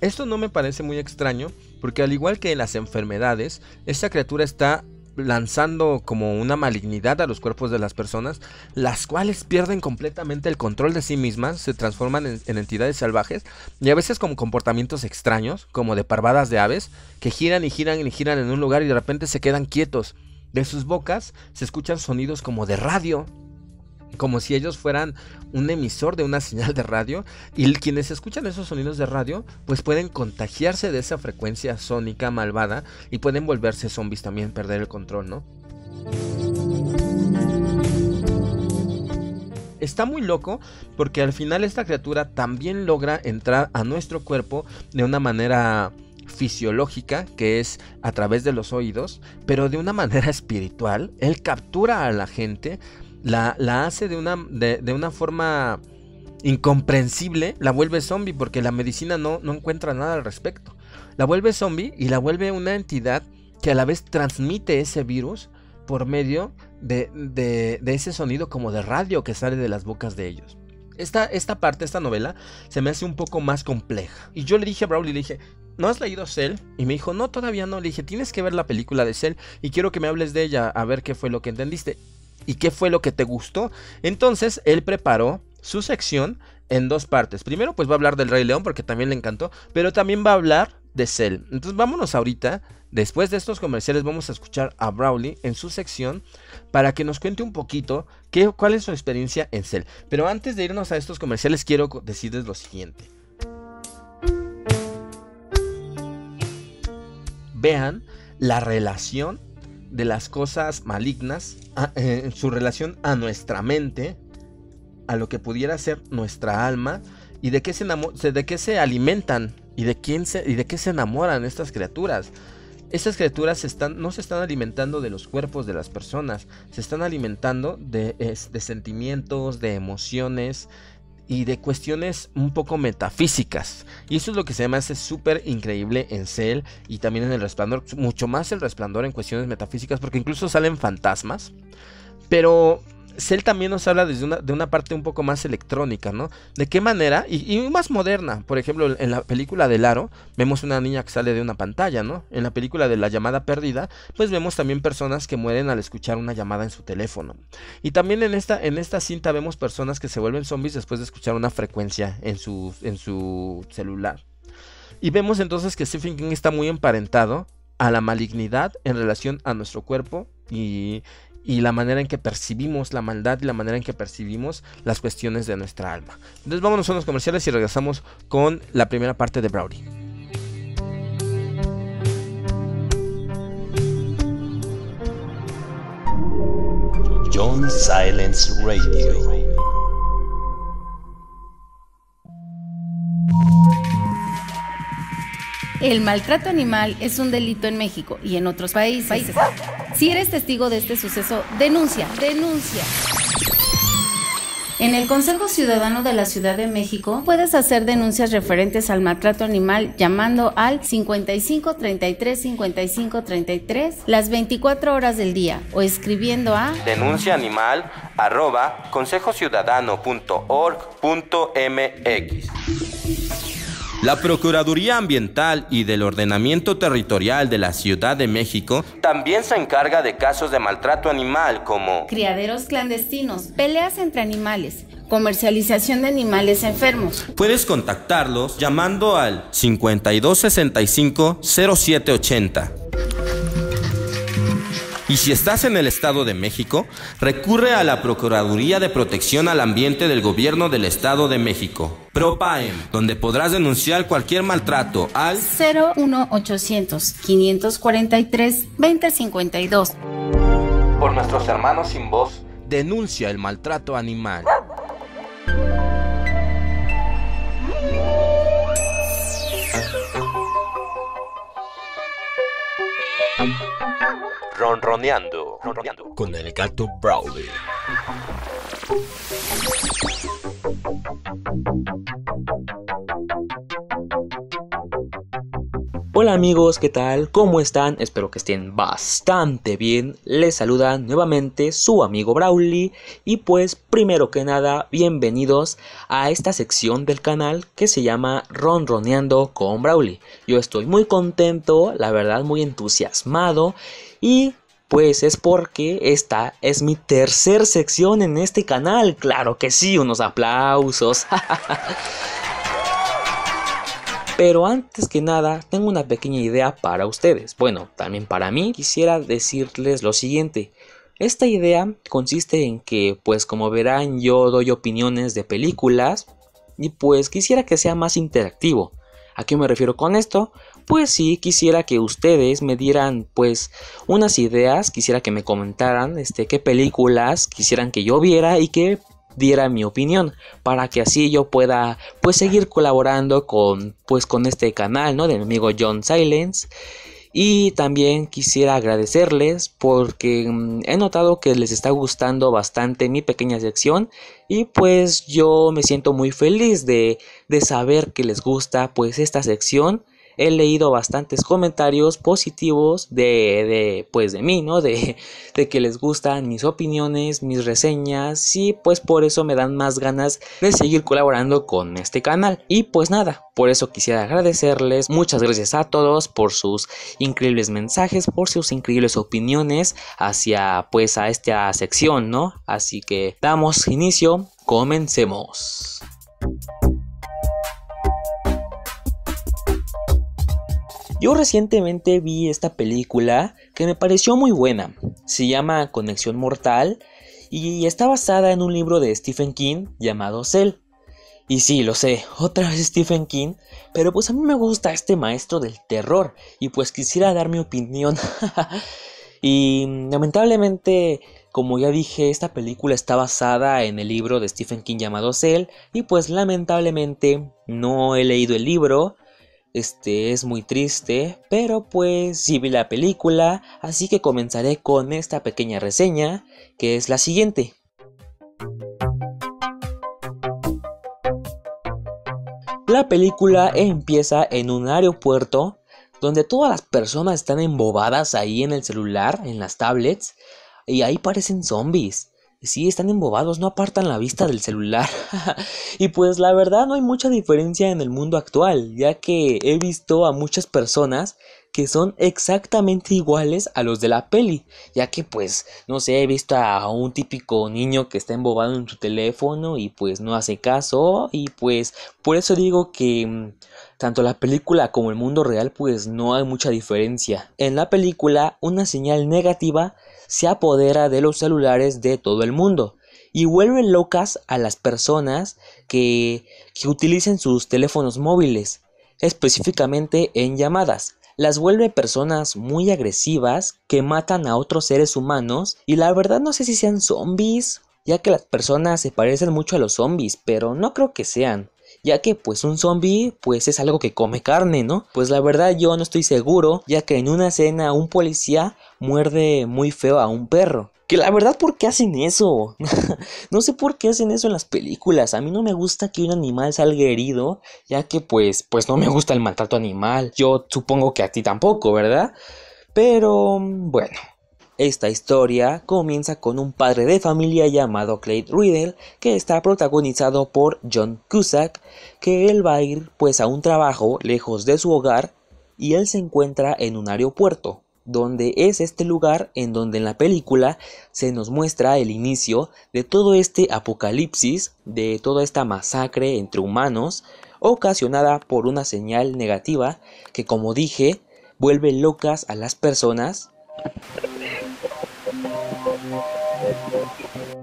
Esto no me parece muy extraño, porque al igual que en las enfermedades, esta criatura está lanzando como una malignidad a los cuerpos de las personas, las cuales pierden completamente el control de sí mismas, se transforman en, entidades salvajes y a veces como comportamientos extraños, como de parvadas de aves, que giran y giran y giran en un lugar y de repente se quedan quietos. De sus bocas se escuchan sonidos como de radio, como si ellos fueran un emisor de una señal de radio y quienes escuchan esos sonidos de radio pues pueden contagiarse de esa frecuencia sónica malvada y pueden volverse zombies también, perder el control, ¿no? Está muy loco porque al final esta criatura también logra entrar a nuestro cuerpo de una manera fisiológica, que es a través de los oídos, pero de una manera espiritual. Él captura a la gente la, hace de una, de, una forma incomprensible, la vuelve zombie porque la medicina no, no encuentra nada al respecto. La vuelve zombie y la vuelve una entidad que a la vez transmite ese virus por medio de, de, de, ese sonido como de radio que sale de las bocas de ellos. Esta, esta parte, esta novela, se me hace un poco más compleja. Y yo le dije a Brawley, le dije, ¿no has leído Cell? Y me dijo, no, todavía no. Le dije, tienes que ver la película de Cell y quiero que me hables de ella, a ver qué fue lo que entendiste y qué fue lo que te gustó. Entonces él preparó su sección en dos partes. Primero pues va a hablar del Rey León porque también le encantó, pero también va a hablar de Cell. Entonces vámonos ahorita, después de estos comerciales vamos a escuchar a Brawley en su sección para que nos cuente un poquito qué, cuál es su experiencia en Cell. Pero antes de irnos a estos comerciales quiero decirles lo siguiente. Vean la relación de las cosas malignas, en eh, su relación a nuestra mente, a lo que pudiera ser nuestra alma, y de qué se, de qué se alimentan, y de, quién se, y de qué se enamoran estas criaturas. Estas criaturas están, no se están alimentando de los cuerpos de las personas, se están alimentando de, de sentimientos, de emociones, y de cuestiones un poco metafísicas. Y eso es lo que se me hace súper increíble en Cell y también en El Resplandor. Mucho más el Resplandor en cuestiones metafísicas porque incluso salen fantasmas. Pero Cell también nos habla desde una, de una parte un poco más electrónica, ¿no? De qué manera, y, más moderna. Por ejemplo, en la película de Laro, vemos una niña que sale de una pantalla, ¿no? En la película de La llamada perdida, pues vemos también personas que mueren al escuchar una llamada en su teléfono. Y también en esta, en esta cinta vemos personas que se vuelven zombies después de escuchar una frecuencia en su, en su celular. Y vemos entonces que Stephen King está muy emparentado a la malignidad en relación a nuestro cuerpo y, y la manera en que percibimos la maldad y la manera en que percibimos las cuestiones de nuestra alma. Entonces vámonos a los comerciales y regresamos con la primera parte de Browdy. John Silence Radio. El maltrato animal es un delito en México y en otros países. Si eres testigo de este suceso, denuncia, denuncia. En el Consejo Ciudadano de la Ciudad de México puedes hacer denuncias referentes al maltrato animal llamando al 55 33 55 33 las 24 horas del día o escribiendo a denuncia animal arroba consejociudadano.org.mx. La Procuraduría Ambiental y del Ordenamiento Territorial de la Ciudad de México también se encarga de casos de maltrato animal como criaderos clandestinos, peleas entre animales, comercialización de animales enfermos. Puedes contactarlos llamando al 5265 0780. Y si estás en el Estado de México, recurre a la Procuraduría de Protección al Ambiente del Gobierno del Estado de México, PROPAEM, donde podrás denunciar cualquier maltrato al 01800 543 2052. Por nuestros hermanos sin voz, denuncia el maltrato animal. Ronroneando, ronroneando con el gato Brawley. Hola amigos, ¿qué tal? ¿Cómo están? Espero que estén bastante bien. Les saluda nuevamente su amigo Brawly y pues primero que nada, bienvenidos a esta sección del canal que se llama Ronroneando con Brawly. Yo estoy muy contento, la verdad muy entusiasmado y pues es porque esta es mi tercer sección en este canal. Claro que sí, unos aplausos. Pero antes que nada, tengo una pequeña idea para ustedes. Bueno, también para mí quisiera decirles lo siguiente. Esta idea consiste en que, pues como verán, yo doy opiniones de películas y pues quisiera que sea más interactivo. ¿A qué me refiero con esto? Pues sí, quisiera que ustedes me dieran pues unas ideas, quisiera que me comentaran este qué películas quisieran que yo viera y qué diera mi opinión para que así yo pueda pues seguir colaborando con pues con este canal no de mi amigo John Silence. Y también quisiera agradecerles porque mm, he notado que les está gustando bastante mi pequeña sección y pues yo me siento muy feliz de, de saber que les gusta pues esta sección he leído bastantes comentarios positivos de, de pues de mí, ¿no? De, de que les gustan mis opiniones, mis reseñas y pues por eso me dan más ganas de seguir colaborando con este canal. Y pues nada, por eso quisiera agradecerles, muchas gracias a todos por sus increíbles mensajes, por sus increíbles opiniones hacia pues a esta sección, ¿no? Así que damos inicio, comencemos. Yo recientemente vi esta película que me pareció muy buena. Se llama Conexión Mortal y está basada en un libro de Stephen King llamado Cell. Y sí, lo sé, otra vez Stephen King, pero pues a mí me gusta este maestro del terror y pues quisiera dar mi opinión. y lamentablemente, como ya dije, esta película está basada en el libro de Stephen King llamado Cell y pues lamentablemente no he leído el libro este es muy triste, pero pues sí vi la película, así que comenzaré con esta pequeña reseña, que es la siguiente. La película empieza en un aeropuerto donde todas las personas están embobadas ahí en el celular, en las tablets, y ahí parecen zombies. Sí, están embobados, no apartan la vista del celular. y pues la verdad no hay mucha diferencia en el mundo actual, ya que he visto a muchas personas que son exactamente iguales a los de la peli, ya que pues no sé, he visto a un típico niño que está embobado en su teléfono y pues no hace caso y pues por eso digo que mm, tanto la película como el mundo real pues no hay mucha diferencia. En la película una señal negativa se apodera de los celulares de todo el mundo y vuelve locas a las personas que, que utilicen sus teléfonos móviles, específicamente en llamadas. Las vuelve personas muy agresivas que matan a otros seres humanos y la verdad no sé si sean zombies, ya que las personas se parecen mucho a los zombies, pero no creo que sean ya que pues un zombie pues es algo que come carne, ¿no? Pues la verdad yo no estoy seguro, ya que en una escena un policía muerde muy feo a un perro. Que la verdad, ¿por qué hacen eso? no sé por qué hacen eso en las películas. A mí no me gusta que un animal salga herido, ya que pues, pues no me gusta el maltrato animal. Yo supongo que a ti tampoco, ¿verdad? Pero bueno, esta historia comienza con un padre de familia llamado Clay Riddle que está protagonizado por John Cusack, que él va a ir pues a un trabajo lejos de su hogar y él se encuentra en un aeropuerto donde es este lugar en donde en la película se nos muestra el inicio de todo este apocalipsis, de toda esta masacre entre humanos, ocasionada por una señal negativa que como dije vuelve locas a las personas.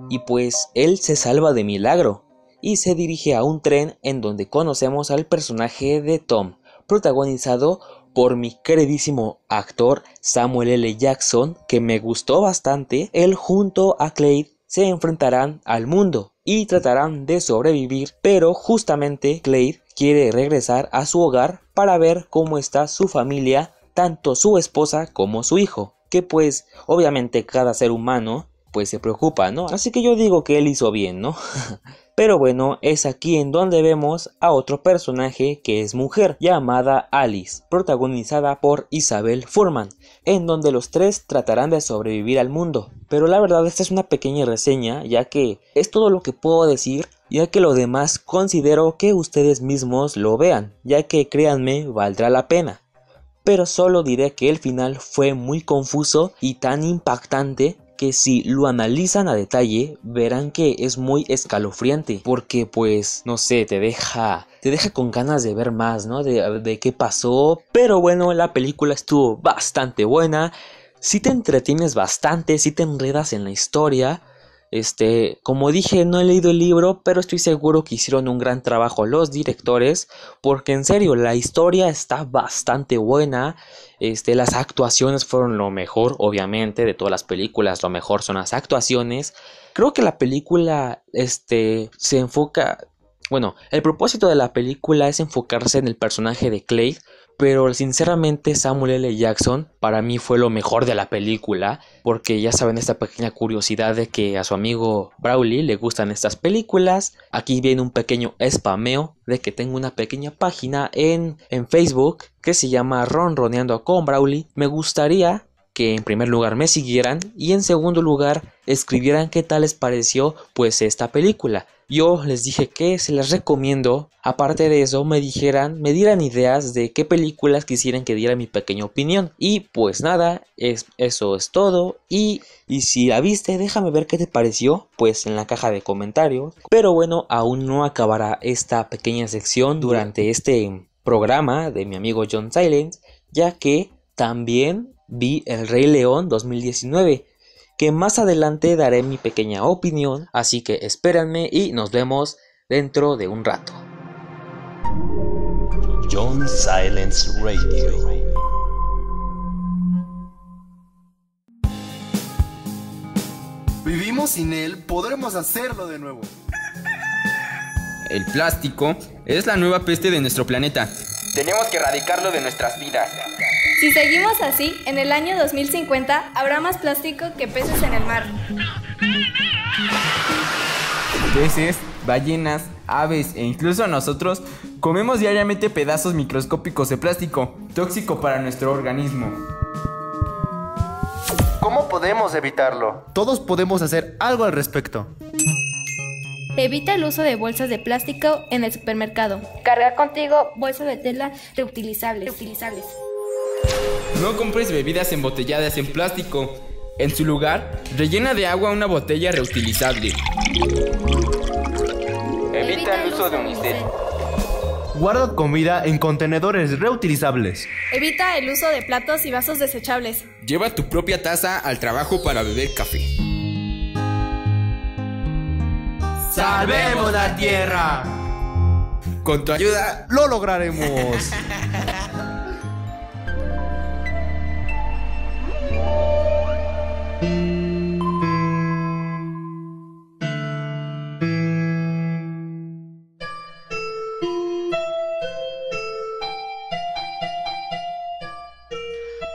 Y pues él se salva de milagro y se dirige a un tren en donde conocemos al personaje de Tom, protagonizado por mi queridísimo actor Samuel L. Jackson, que me gustó bastante, él junto a Clay se enfrentarán al mundo y tratarán de sobrevivir, pero justamente Clay quiere regresar a su hogar para ver cómo está su familia, tanto su esposa como su hijo, que pues obviamente cada ser humano pues se preocupa, ¿no? Así que yo digo que él hizo bien, ¿no? Pero bueno, es aquí en donde vemos a otro personaje que es mujer, llamada Alice, protagonizada por Isabel Furman, en donde los tres tratarán de sobrevivir al mundo. Pero la verdad esta es una pequeña reseña, ya que es todo lo que puedo decir, ya que lo demás considero que ustedes mismos lo vean, ya que créanme valdrá la pena. Pero solo diré que el final fue muy confuso y tan impactante que si lo analizan a detalle verán que es muy escalofriante porque pues no sé te deja te deja con ganas de ver más no de, de qué pasó. Pero bueno la película estuvo bastante buena. Si te entretienes bastante si te enredas en la historia este, como dije, no he leído el libro, pero estoy seguro que hicieron un gran trabajo los directores, porque en serio, la historia está bastante buena. Este, las actuaciones fueron lo mejor, obviamente, de todas las películas, lo mejor son las actuaciones. Creo que la película, este, se enfoca, bueno, el propósito de la película es enfocarse en el personaje de Clay, pero sinceramente Samuel L. Jackson para mí fue lo mejor de la película, porque ya saben esta pequeña curiosidad de que a su amigo Brawley le gustan estas películas. Aquí viene un pequeño spameo de que tengo una pequeña página en, en Facebook que se llama Ronroneando con Brawley. Me gustaría que en primer lugar me siguieran y en segundo lugar escribieran qué tal les pareció pues esta película. Yo les dije que se las recomiendo. Aparte de eso, me dijeran, me dieran ideas de qué películas quisieran que diera mi pequeña opinión. Y pues nada, es, eso es todo. Y, y si la viste, déjame ver qué te pareció, pues en la caja de comentarios. Pero bueno, aún no acabará esta pequeña sección durante este programa de mi amigo John Silence, ya que también vi El Rey León 2019 que más adelante daré mi pequeña opinión, así que espérenme y nos vemos dentro de un rato. John Silence Radio. Vivimos sin él, podremos hacerlo de nuevo. El plástico es la nueva peste de nuestro planeta. Tenemos que erradicarlo de nuestras vidas. Si seguimos así, en el año 2050 habrá más plástico que peces en el mar. Peces, ballenas, aves e incluso nosotros comemos diariamente pedazos microscópicos de plástico, tóxico para nuestro organismo. ¿Cómo podemos evitarlo? Todos podemos hacer algo al respecto. Evita el uso de bolsas de plástico en el supermercado. Carga contigo bolsas de tela reutilizables. reutilizables. No compres bebidas embotelladas en plástico. En su lugar, rellena de agua una botella reutilizable. Evita el uso de unicel. Guarda comida en contenedores reutilizables. Evita el uso de platos y vasos desechables. Lleva tu propia taza al trabajo para beber café. ¡Salvemos la tierra! Con tu ayuda, ¡Lo lograremos!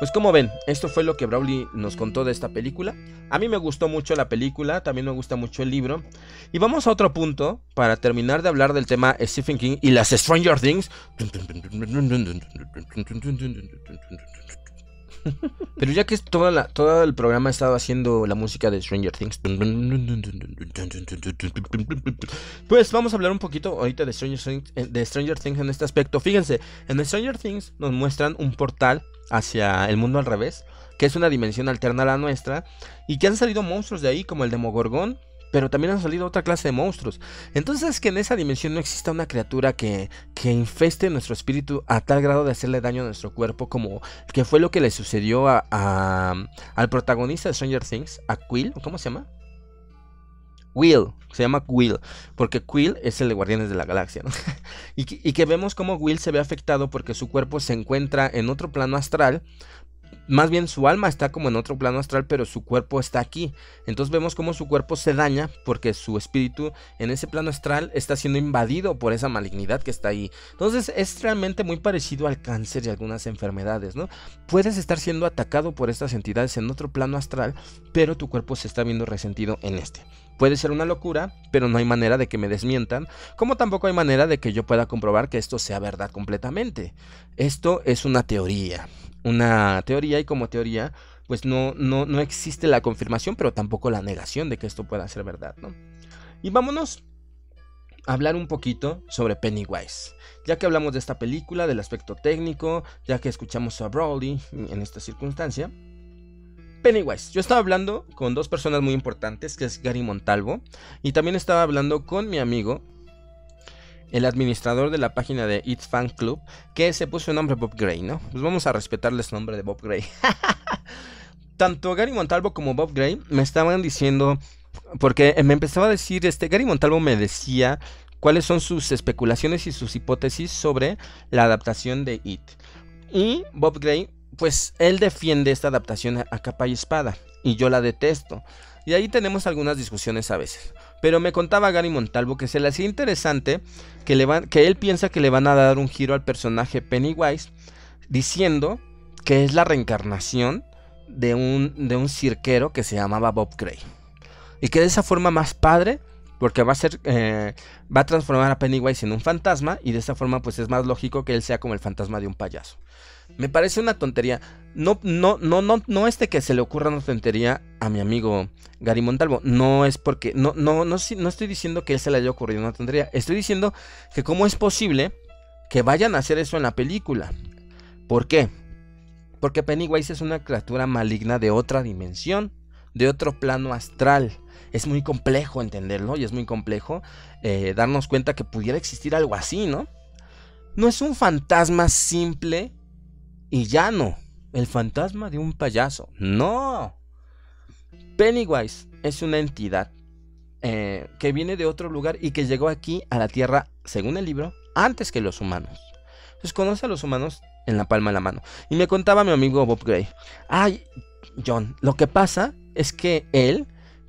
Pues como ven, esto fue lo que Brawley nos contó de esta película. A mí me gustó mucho la película, también me gusta mucho el libro. Y vamos a otro punto para terminar de hablar del tema Stephen King y las Stranger Things. Pero ya que toda todo el programa ha estado haciendo la música de Stranger Things. Pues vamos a hablar un poquito ahorita de Stranger Things, de Stranger Things en este aspecto. Fíjense, en Stranger Things nos muestran un portal hacia el mundo al revés, que es una dimensión alterna a la nuestra, y que han salido monstruos de ahí, como el Demogorgón, pero también han salido otra clase de monstruos. Entonces que en esa dimensión no exista una criatura que, que infeste nuestro espíritu a tal grado de hacerle daño a nuestro cuerpo como que fue lo que le sucedió a, al protagonista de Stranger Things, a Quill, ¿cómo se llama? Will, se llama Will, porque Quill es el de Guardianes de la Galaxia, y, que vemos como Will se ve afectado porque su cuerpo se encuentra en otro plano astral, más bien su alma está como en otro plano astral, pero su cuerpo está aquí. Entonces vemos cómo su cuerpo se daña porque su espíritu en ese plano astral está siendo invadido por esa malignidad que está ahí. Entonces es realmente muy parecido al cáncer y algunas enfermedades, ¿no? Puedes estar siendo atacado por estas entidades en otro plano astral, pero tu cuerpo se está viendo resentido en este. Puede ser una locura, pero no hay manera de que me desmientan, como tampoco hay manera de que yo pueda comprobar que esto sea verdad completamente. Esto es una teoría una teoría y como teoría pues no, no, no existe la confirmación pero tampoco la negación de que esto pueda ser verdad, ¿no? Y vámonos a hablar un poquito sobre Pennywise. Ya que hablamos de esta película, del aspecto técnico, ya que escuchamos a Brawley en esta circunstancia. Pennywise, yo estaba hablando con dos personas muy importantes, que es Gary Montalvo, y también estaba hablando con mi amigo el administrador de la página de It's Fan Club, que se puso el nombre Bob Gray, ¿no? Pues vamos a respetarles el nombre de Bob Gray. Tanto Gary Montalvo como Bob Gray me estaban diciendo, porque me empezaba a decir, este, Gary Montalvo me decía cuáles son sus especulaciones y sus hipótesis sobre la adaptación de It. Y Bob Gray, pues él defiende esta adaptación a capa y espada, y yo la detesto. Y ahí tenemos algunas discusiones a veces. Pero me contaba Gary Montalvo que se le hacía interesante que, él piensa que le van a dar un giro al personaje Pennywise, diciendo que es la reencarnación de un, de un cirquero que se llamaba Bob Gray. Y que de esa forma más padre, porque va a ser, eh, va a transformar a Pennywise en un fantasma y de esa forma pues es más lógico que él sea como el fantasma de un payaso. Me parece una tontería. No, no, no, no, no es de que se le ocurra una tontería a mi amigo Gary Montalvo. No es porque. No, no, no, no estoy diciendo que él se le haya ocurrido una tontería. Estoy diciendo que cómo es posible que vayan a hacer eso en la película. ¿Por qué? Porque Pennywise es una criatura maligna de otra dimensión, de otro plano astral. Es muy complejo entenderlo y es muy complejo eh, darnos cuenta que pudiera existir algo así, ¿no? No es un fantasma simple y ya no, el fantasma de un payaso. No. Pennywise es una entidad eh, que viene de otro lugar y que llegó aquí a la Tierra, según el libro, antes que los humanos. Entonces conoce a los humanos en la palma de la mano. Y me contaba mi amigo Bob Gray. Ay, John, lo que pasa es que él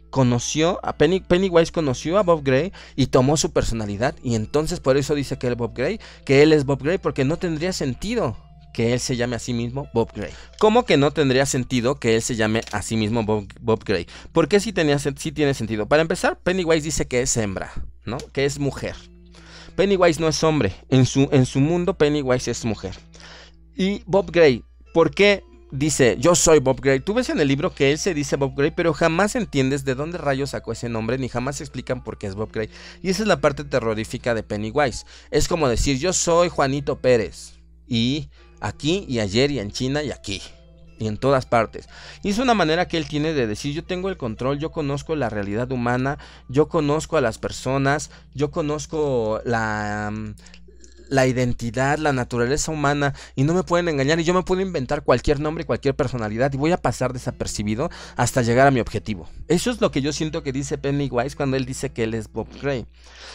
conoció a Pennywise conoció a Bob Gray y tomó su personalidad y entonces por eso dice que él Bob Gray, que él es Bob Gray porque no tendría sentido que él se llame a sí mismo Bob Gray. ¿Cómo que no tendría sentido que él se llame a sí mismo Bob, Gray? ¿Por qué sí, tenía, sí tiene sentido? Para empezar, Pennywise dice que es hembra, ¿no? Que es mujer. Pennywise no es hombre. En su, en su mundo, Pennywise es mujer. Y Bob Gray, ¿por qué dice yo soy Bob Gray? Tú ves en el libro que él se dice Bob Gray, pero jamás entiendes de dónde rayos sacó ese nombre, ni jamás explican por qué es Bob Gray. Y esa es la parte terrorífica de Pennywise. Es como decir yo soy Juanito Pérez. Y Aquí y ayer y en China y aquí. Y en todas partes. Y es una manera que él tiene de decir, yo tengo el control, yo conozco la realidad humana, yo conozco a las personas, yo conozco la, la identidad, la naturaleza humana y no me pueden engañar y yo me puedo inventar cualquier nombre cualquier personalidad y voy a pasar desapercibido hasta llegar a mi objetivo. Eso es lo que yo siento que dice Pennywise cuando él dice que él es Bob Gray.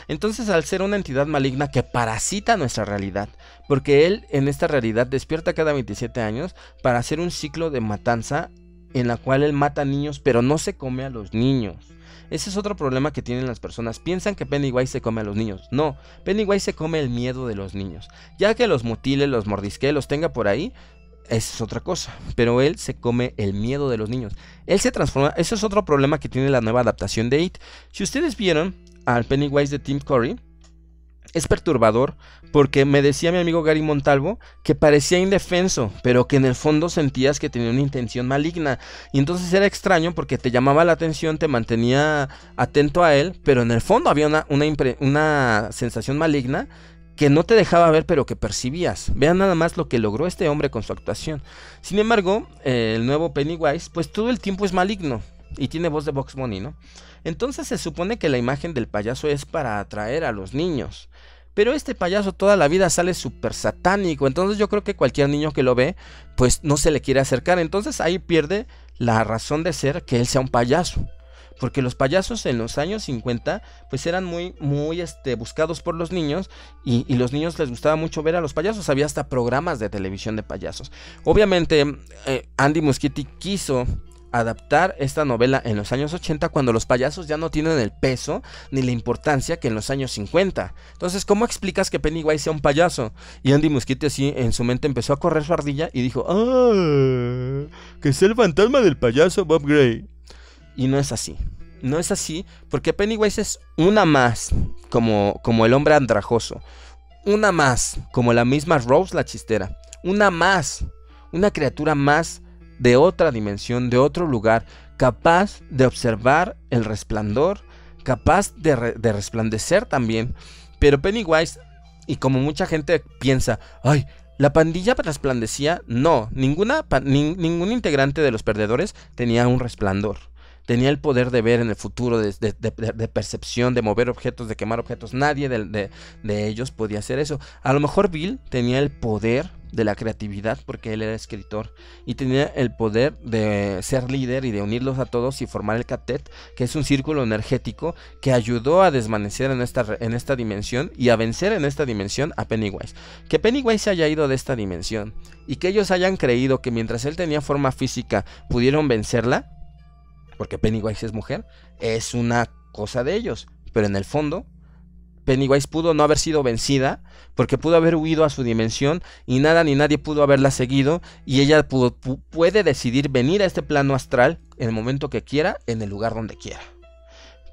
Entonces al ser una entidad maligna que parasita nuestra realidad, porque él en esta realidad despierta cada 27 años para hacer un ciclo de matanza en la cual él mata niños pero no se come a los niños. Ese es otro problema que tienen las personas. Piensan que Pennywise se come a los niños. No, Pennywise se come el miedo de los niños. Ya que los mutile, los mordisque, los tenga por ahí, esa es otra cosa. Pero él se come el miedo de los niños. Él se transforma. Eso es otro problema que tiene la nueva adaptación de It. Si ustedes vieron al Pennywise de Tim Curry, es perturbador porque me decía mi amigo Gary Montalvo que parecía indefenso, pero que en el fondo sentías que tenía una intención maligna. Y entonces era extraño porque te llamaba la atención, te mantenía atento a él, pero en el fondo había una, una, sensación maligna que no te dejaba ver pero que percibías. Vean nada más lo que logró este hombre con su actuación. Sin embargo, el nuevo Pennywise, pues todo el tiempo es maligno y tiene voz de Box Money, ¿no? Entonces se supone que la imagen del payaso es para atraer a los niños. Pero este payaso toda la vida sale súper satánico. Entonces yo creo que cualquier niño que lo ve, pues no se le quiere acercar. Entonces ahí pierde la razón de ser que él sea un payaso. Porque los payasos en los años 50 pues eran muy, muy este, buscados por los niños y, los niños les gustaba mucho ver a los payasos. Había hasta programas de televisión de payasos. Obviamente eh, Andy Muschietti quiso adaptar esta novela en los años 80 cuando los payasos ya no tienen el peso ni la importancia que en los años 50. Entonces, ¿cómo explicas que Pennywise sea un payaso? Y Andy Muschietti así en su mente empezó a correr su ardilla y dijo, ¡Ah! Que es el fantasma del payaso Bob Gray. Y no es así. No es así porque Pennywise es una más como, como el hombre andrajoso. Una más como la misma Rose la chistera. Una más. Una criatura más de otra dimensión, de otro lugar, capaz de observar el resplandor, capaz de, resplandecer también. Pero Pennywise, y como mucha gente piensa, ay, ¿La pandilla resplandecía? No, ninguna, ningún integrante de los perdedores tenía un resplandor tenía el poder de ver en el futuro, de, percepción, de mover objetos, de quemar objetos. Nadie de, ellos podía hacer eso. A lo mejor Bill tenía el poder de la creatividad porque él era escritor y tenía el poder de ser líder y de unirlos a todos y formar el catet, que es un círculo energético que ayudó a desvanecer en esta, en esta dimensión y a vencer en esta dimensión a Pennywise. Que Pennywise haya ido de esta dimensión y que ellos hayan creído que mientras él tenía forma física pudieron vencerla, porque Pennywise es mujer, es una cosa de ellos. Pero en el fondo, Pennywise pudo no haber sido vencida, porque pudo haber huido a su dimensión y nada ni nadie pudo haberla seguido, y ella puede decidir venir a este plano astral en el momento que quiera, en el lugar donde quiera.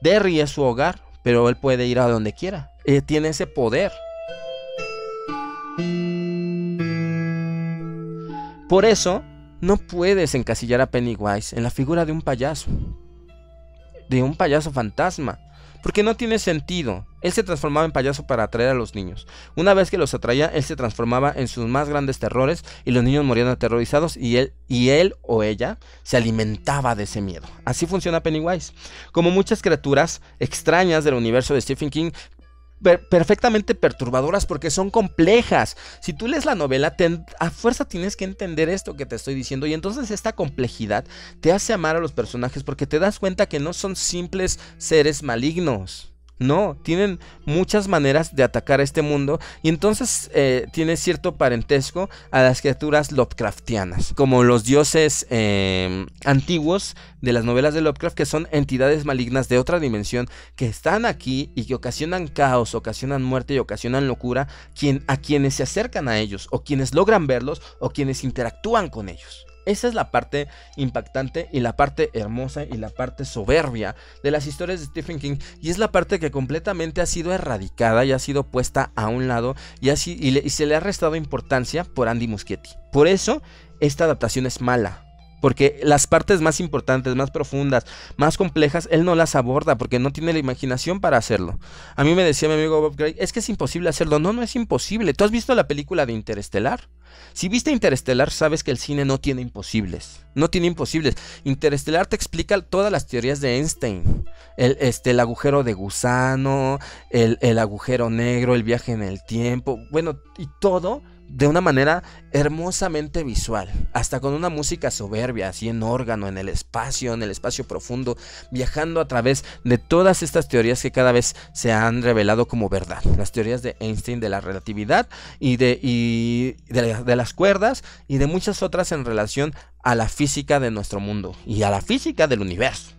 Derry es su hogar, pero él puede ir a donde quiera. Él tiene ese poder. Por eso, no puedes encasillar a Pennywise en la figura de un payaso, de un payaso fantasma, porque no tiene sentido. Él se transformaba en payaso para atraer a los niños. Una vez que los atraía, él se transformaba en sus más grandes terrores y los niños morían aterrorizados y él, y él o ella se alimentaba de ese miedo. Así funciona Pennywise. Como muchas criaturas extrañas del universo de Stephen King, perfectamente perturbadoras porque son complejas. Si tú lees la novela, a fuerza tienes que entender esto que te estoy diciendo y entonces esta complejidad te hace amar a los personajes porque te das cuenta que no son simples seres malignos. No, tienen muchas maneras de atacar este mundo y entonces eh, tiene cierto parentesco a las criaturas Lovecraftianas, como los dioses em, antiguos de las novelas de Lovecraft, que son entidades malignas de otra dimensión que están aquí y que ocasionan caos, ocasionan muerte y ocasionan locura a quienes se acercan a ellos, o quienes logran verlos, o quienes interactúan con ellos. Esa es la parte impactante y la parte hermosa y la parte soberbia de las historias de Stephen King. Y es la parte que completamente ha sido erradicada y ha sido puesta a un lado y, así, y, se le ha restado importancia por Andy Muschietti. Por eso, esta adaptación es mala. Porque las partes más importantes, más profundas, más complejas, él no las aborda porque no tiene la imaginación para hacerlo. A mí me decía mi amigo Bob Gray, es que es imposible hacerlo. No, no es imposible. ¿Tú has visto la película de Interestelar? Si viste Interestelar, sabes que el cine no tiene imposibles. No tiene imposibles. Interestelar te explica todas las teorías de Einstein. El, este, el agujero de gusano, el, el agujero negro, el viaje en el tiempo. Bueno, y todo de una manera hermosamente visual, hasta con una música soberbia, así en órgano, en el espacio, en el espacio profundo, viajando a través de todas estas teorías que cada vez se han revelado como verdad. Las teorías de Einstein de la relatividad y de, y de, las cuerdas y de muchas otras en relación a la física de nuestro mundo y a la física del universo.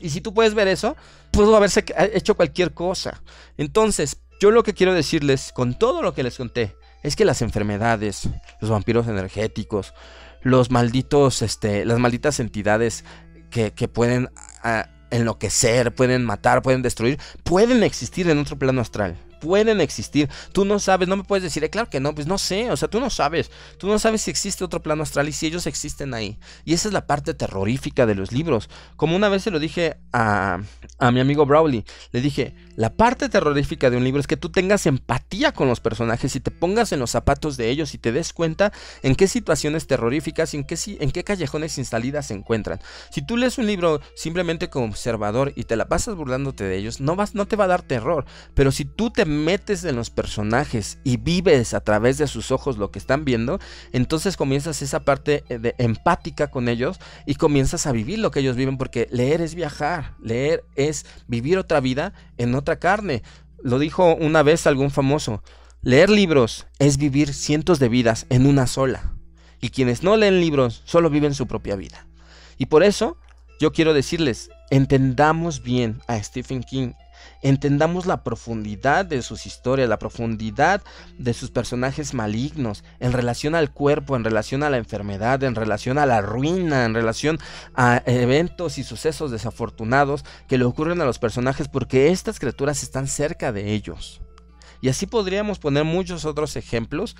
Y si tú puedes ver eso, pudo haberse hecho cualquier cosa. Entonces, yo lo que quiero decirles con todo lo que les conté, es que las enfermedades, los vampiros energéticos, los malditos, este, las malditas entidades que, pueden ah, enloquecer, pueden matar, pueden destruir, pueden existir en otro plano astral pueden existir. Tú no sabes, no me puedes decir, eh, claro que no, pues no sé, o sea, tú no sabes. Tú no sabes si existe otro plano astral y si ellos existen ahí. Y esa es la parte terrorífica de los libros. Como una vez se lo dije a, a mi amigo Brawley, le dije, la parte terrorífica de un libro es que tú tengas empatía con los personajes y te pongas en los zapatos de ellos y te des cuenta en qué situaciones terroríficas y en qué, en qué callejones sin salida se encuentran. Si tú lees un libro simplemente como observador y te la pasas burlándote de ellos, no, vas, no te va a dar terror. Pero si tú te metes en los personajes y vives a través de sus ojos lo que están viendo, entonces comienzas esa parte eh, de empática con ellos y comienzas a vivir lo que ellos viven porque leer es viajar, leer es vivir otra vida en otra carne. Lo dijo una vez algún famoso, leer libros es vivir cientos de vidas en una sola. Y quienes no leen libros solo viven su propia vida. Y por eso yo quiero decirles, entendamos bien a Stephen King entendamos la profundidad de sus historias, la profundidad de sus personajes malignos, en relación al cuerpo, en relación a la enfermedad, en relación a la ruina, en relación a eventos y sucesos desafortunados que le ocurren a los personajes porque estas criaturas están cerca de ellos. Y así podríamos poner muchos otros ejemplos,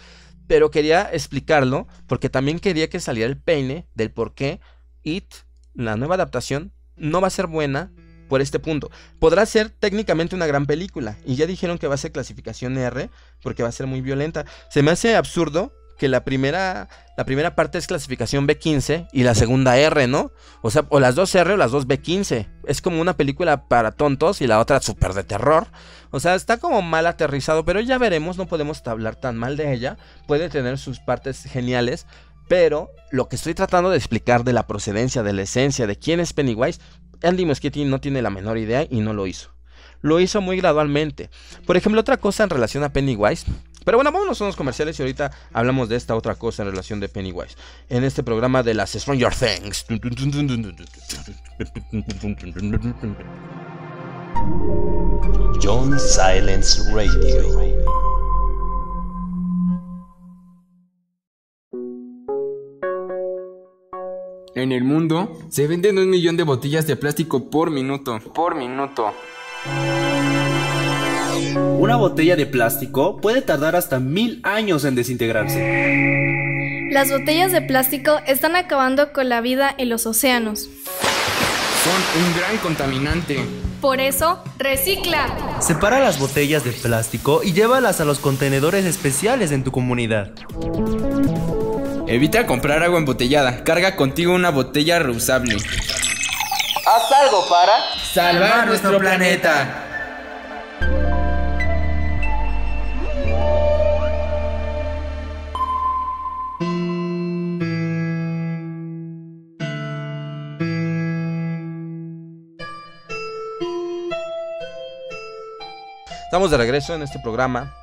pero quería explicarlo porque también quería que saliera el peine del por qué It, la nueva adaptación, no va a ser buena por este punto. Podrá ser técnicamente una gran película y ya dijeron que va a ser clasificación R porque va a ser muy violenta. Se me hace absurdo que la primera la primera parte es clasificación B15 y la segunda R, ¿no? O sea, o las dos R o las dos B15. Es como una película para tontos y la otra súper de terror. O sea, está como mal aterrizado, pero ya veremos, no podemos hablar tan mal de ella. Puede tener sus partes geniales, pero lo que estoy tratando de explicar de la procedencia, de la esencia, de quién es Pennywise, Andy Muschietti no tiene la menor idea y no lo hizo. Lo hizo muy gradualmente. Por ejemplo, otra cosa en relación a Pennywise. Pero bueno, vámonos a los comerciales y ahorita hablamos de esta otra cosa en relación de Pennywise. En este programa de las Stranger Things. John Silence Radio. En el mundo se venden un millón de botellas de plástico por minuto. Por minuto. Una botella de plástico puede tardar hasta mil años en desintegrarse. Las botellas de plástico están acabando con la vida en los océanos. Son un gran contaminante. Por eso, recicla. Separa las botellas de plástico y llévalas a los contenedores especiales en tu comunidad. Evita comprar agua embotellada. Carga contigo una botella reusable. Haz algo para salvar nuestro planeta. Estamos de regreso en este programa.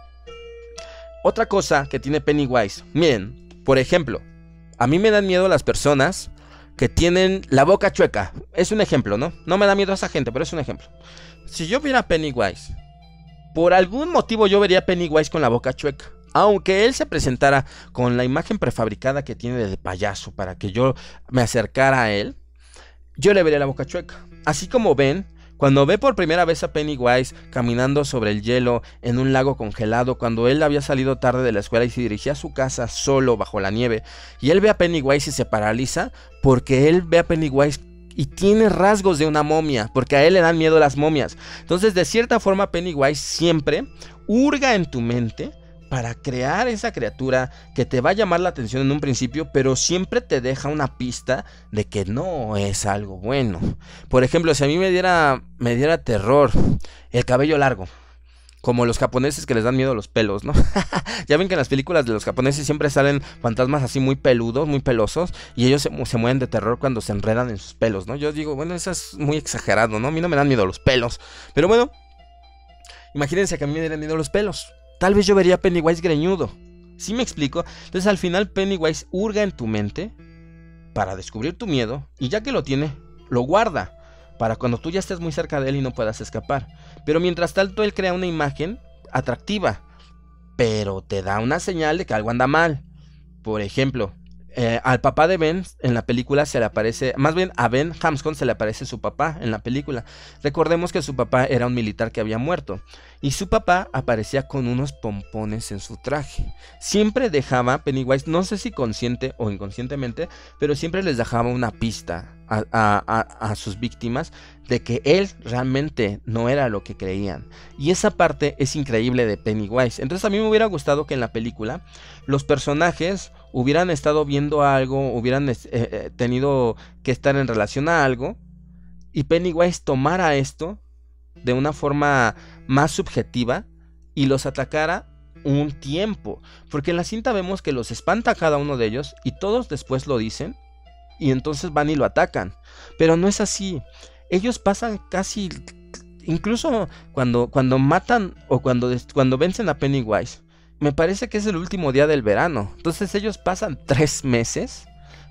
Otra cosa que tiene Pennywise. Miren, por ejemplo, a mí me dan miedo las personas que tienen la boca chueca. Es un ejemplo, ¿no? No me da miedo a esa gente, pero es un ejemplo. Si yo viera Pennywise, por algún motivo yo vería a Pennywise con la boca chueca. Aunque él se presentara con la imagen prefabricada que tiene de payaso para que yo me acercara a él, yo le vería la boca chueca. Así como ven cuando ve por primera vez a Pennywise caminando sobre el hielo en un lago congelado, cuando él había salido tarde de la escuela y se dirigía a su casa solo bajo la nieve, y él ve a Pennywise y se paraliza porque él ve a Pennywise y tiene rasgos de una momia, porque a él le dan miedo las momias. Entonces, de cierta forma, Pennywise siempre hurga en tu mente para crear esa criatura que te va a llamar la atención en un principio, pero siempre te deja una pista de que no es algo bueno. Por ejemplo, si a mí me diera, me diera terror el cabello largo, como los japoneses que les dan miedo los pelos, ¿no? ya ven que en las películas de los japoneses siempre salen fantasmas así muy peludos, muy pelosos, y ellos se, se, mueven de terror cuando se enredan en sus pelos, ¿no? Yo digo, bueno, eso es muy exagerado, ¿no? A mí no me dan miedo los pelos. Pero bueno, imagínense que a mí me dieran miedo los pelos. Tal vez yo vería a Pennywise greñudo. ¿Sí me explico? Entonces al final Pennywise hurga en tu mente para descubrir tu miedo y ya que lo tiene, lo guarda para cuando tú ya estés muy cerca de él y no puedas escapar. Pero mientras tanto él crea una imagen atractiva pero te da una señal de que algo anda mal. Por ejemplo, eh, al papá de Ben en la película se le aparece, más bien a Ben Hamscon se le aparece su papá en la película. Recordemos que su papá era un militar que había muerto y su papá aparecía con unos pompones en su traje. Siempre dejaba Pennywise, no sé si consciente o inconscientemente, pero siempre les dejaba una pista a, sus víctimas de que él realmente no era lo que creían. Y esa parte es increíble de Pennywise. Entonces a mí me hubiera gustado que en la película los personajes hubieran estado viendo algo, hubieran eh, eh, tenido que estar en relación a algo, y Pennywise tomara esto de una forma más subjetiva y los atacara un tiempo. Porque en la cinta vemos que los espanta cada uno de ellos y todos después lo dicen y entonces van y lo atacan. Pero no es así. Ellos pasan casi, incluso cuando, cuando matan o cuando, cuando vencen a Pennywise, me parece que es el último día del verano. Entonces ellos pasan tres meses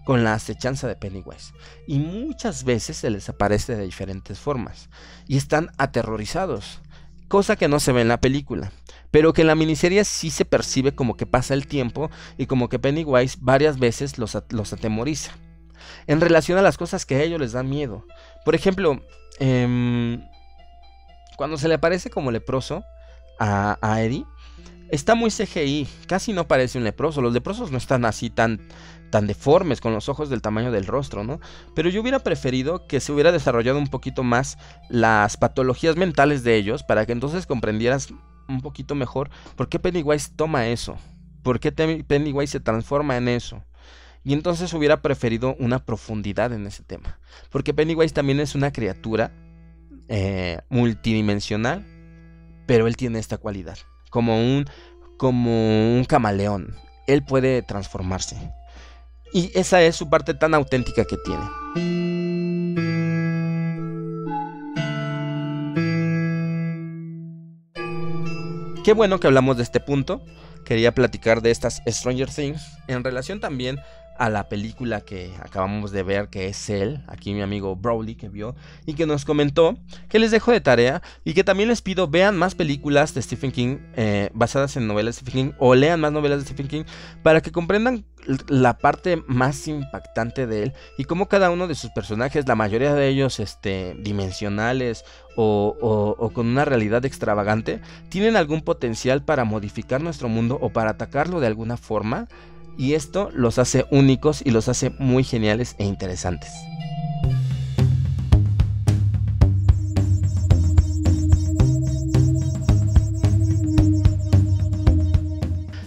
con la acechanza de Pennywise. Y muchas veces se les aparece de diferentes formas. Y están aterrorizados. Cosa que no se ve en la película. Pero que en la miniserie sí se percibe como que pasa el tiempo y como que Pennywise varias veces los, atemoriza en relación a las cosas que a ellos les dan miedo. Por ejemplo, em, cuando se le aparece como leproso a, a Eddie, está muy CGI, casi no parece un leproso. Los leprosos no están así tan, tan deformes, con los ojos del tamaño del rostro, ¿no? Pero yo hubiera preferido que se hubiera desarrollado un poquito más las patologías mentales de ellos, para que entonces comprendieras un poquito mejor por qué Pennywise toma eso, por qué Pennywise se transforma en eso. Y entonces hubiera preferido una profundidad en ese tema. Porque Pennywise también es una criatura eh, multidimensional, pero él tiene esta cualidad. Como un, como un camaleón. Él puede transformarse. Y esa es su parte tan auténtica que tiene. Qué bueno que hablamos de este punto. Quería platicar de estas Stranger Things en relación también a la película que acabamos de ver, que es él, aquí mi amigo Browley que vio, y que nos comentó que les dejo de tarea y que también les pido vean más películas de Stephen King eh, basadas en novelas de Stephen King o lean más novelas de Stephen King para que comprendan la parte más impactante de él y cómo cada uno de sus personajes, la mayoría de ellos este, dimensionales o, o, con una realidad extravagante, tienen algún potencial para modificar nuestro mundo o para atacarlo de alguna forma y esto los hace únicos y los hace muy geniales e interesantes.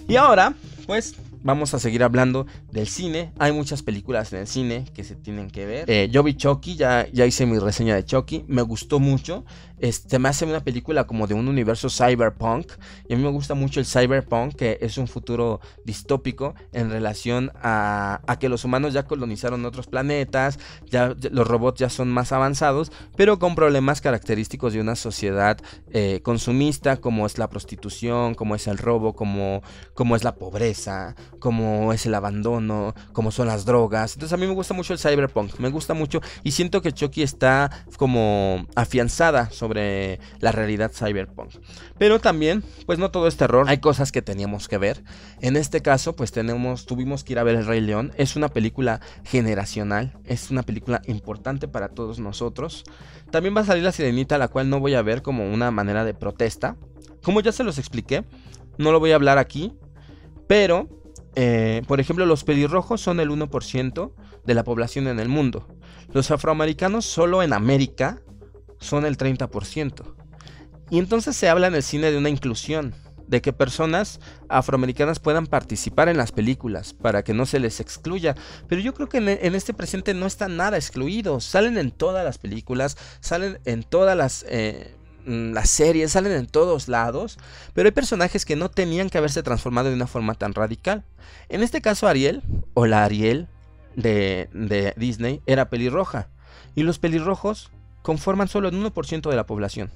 Y ahora, pues vamos a seguir hablando del cine. Hay muchas películas en el cine que se tienen que ver. Eh, yo vi Chucky, ya, ya hice mi reseña de Chucky. Me gustó mucho. Este, me hace una película como de un universo cyberpunk. Y a mí me gusta mucho el cyberpunk, que es un futuro distópico en relación a, que los humanos ya colonizaron otros planetas. Ya, los robots ya son más avanzados, pero con problemas característicos de una sociedad eh, consumista, como es la prostitución, como es el robo, como, como es la pobreza como es el abandono, como son las drogas. Entonces a mí me gusta mucho el cyberpunk, me gusta mucho y siento que Chucky está como afianzada sobre la realidad cyberpunk. Pero también, pues no todo es terror, hay cosas que teníamos que ver. En este caso, pues tenemos, tuvimos que ir a ver El Rey León. Es una película generacional, es una película importante para todos nosotros. También va a salir La Sirenita, la cual no voy a ver como una manera de protesta. Como ya se los expliqué, no lo voy a hablar aquí, pero eh, por ejemplo, los pelirrojos son el 1% de la población en el mundo. Los afroamericanos solo en América son el 30%. Y entonces se habla en el cine de una inclusión, de que personas afroamericanas puedan participar en las películas para que no se les excluya. Pero yo creo que en, este presente no están nada excluidos. Salen en todas las películas, salen en todas las... Eh, las series, salen en todos lados, pero hay personajes que no tenían que haberse transformado de una forma tan radical. En este caso Ariel, o la Ariel de, de Disney, era pelirroja, y los pelirrojos conforman solo el 1% de la población.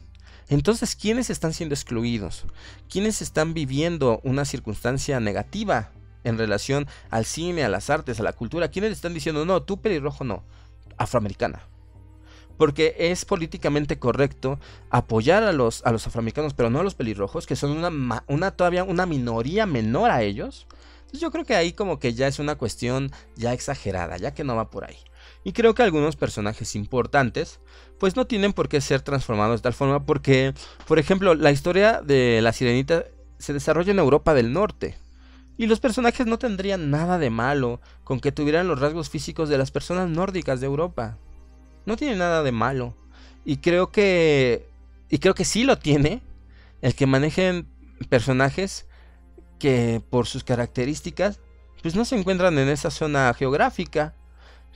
Entonces, ¿quiénes están siendo excluidos? ¿Quiénes están viviendo una circunstancia negativa en relación al cine, a las artes, a la cultura? ¿Quiénes están diciendo, no, tú pelirrojo no, afroamericana? Porque es políticamente correcto apoyar a los, a los afroamericanos, pero no a los pelirrojos, que son una, una todavía una minoría menor a ellos. Entonces yo creo que ahí como que ya es una cuestión ya exagerada, ya que no va por ahí. Y creo que algunos personajes importantes pues no tienen por qué ser transformados de tal forma porque, por ejemplo, la historia de la sirenita se desarrolla en Europa del Norte. Y los personajes no tendrían nada de malo con que tuvieran los rasgos físicos de las personas nórdicas de Europa. No tiene nada de malo. Y creo que. Y creo que sí lo tiene. El que manejen personajes que por sus características. Pues no se encuentran en esa zona geográfica.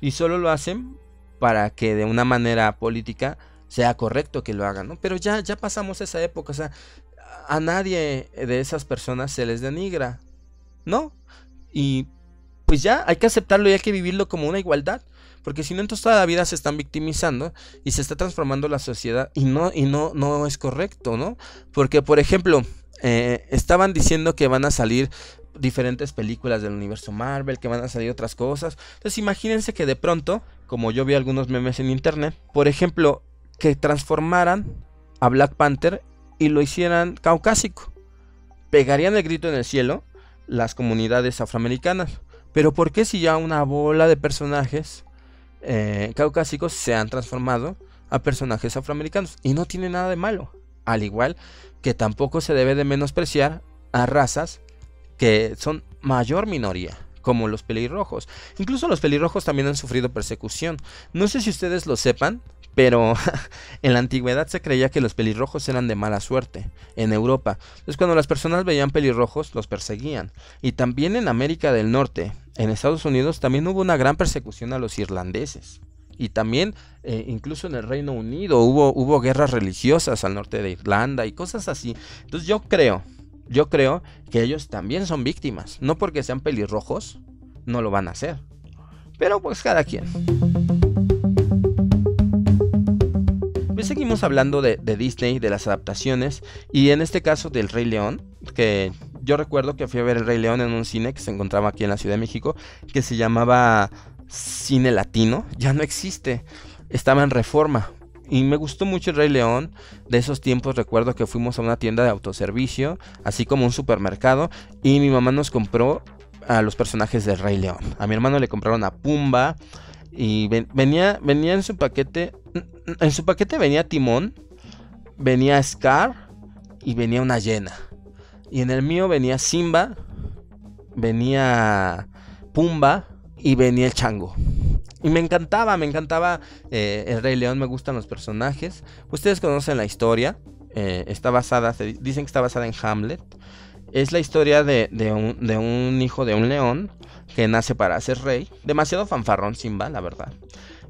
Y solo lo hacen para que de una manera política sea correcto que lo hagan, ¿no? Pero ya, ya pasamos esa época. O sea, a nadie de esas personas se les denigra. ¿No? Y pues ya hay que aceptarlo y hay que vivirlo como una igualdad. Porque si no, entonces toda la vida se están victimizando y se está transformando la sociedad y no, y no, no es correcto, ¿no? Porque, por ejemplo, eh, estaban diciendo que van a salir diferentes películas del universo Marvel, que van a salir otras cosas. Entonces imagínense que de pronto, como yo vi algunos memes en internet, por ejemplo, que transformaran a Black Panther y lo hicieran caucásico. Pegarían el grito en el cielo las comunidades afroamericanas. Pero ¿por qué si ya una bola de personajes eh, caucásicos se han transformado a personajes afroamericanos? Y no tiene nada de malo. Al igual que tampoco se debe de menospreciar a razas que son mayor minoría como los pelirrojos. Incluso los pelirrojos también han sufrido persecución. No sé si ustedes lo sepan, pero en la antigüedad se creía que los pelirrojos eran de mala suerte en Europa. Entonces cuando las personas veían pelirrojos los perseguían. Y también en América del Norte, en Estados Unidos, también hubo una gran persecución a los irlandeses. Y también, eh, incluso en el Reino Unido, hubo, guerras religiosas al norte de Irlanda y cosas así. Entonces yo creo, yo creo que ellos también son víctimas. No porque sean pelirrojos, no lo van a hacer. Pero pues cada quien. seguimos hablando de, Disney, de las adaptaciones, y en este caso del Rey León, que yo recuerdo que fui a ver el Rey León en un cine que se encontraba aquí en la Ciudad de México, que se llamaba Cine Latino, ya no existe, estaba en reforma. Y me gustó mucho el Rey León. De esos tiempos recuerdo que fuimos a una tienda de autoservicio, así como un supermercado, y mi mamá nos compró a los personajes del Rey León. A mi hermano le compraron a Pumba, y venía, venía en su paquete. En su paquete venía Timón, venía Scar y venía una llena. Y en el mío venía Simba, venía Pumba y venía el Chango. Y me encantaba, me encantaba eh, el Rey León, me gustan los personajes. Ustedes conocen la historia. Eh, está basada, dicen que está basada en Hamlet. Es la historia de, un, de un hijo de un león que nace para ser rey. Demasiado fanfarrón Simba, la verdad.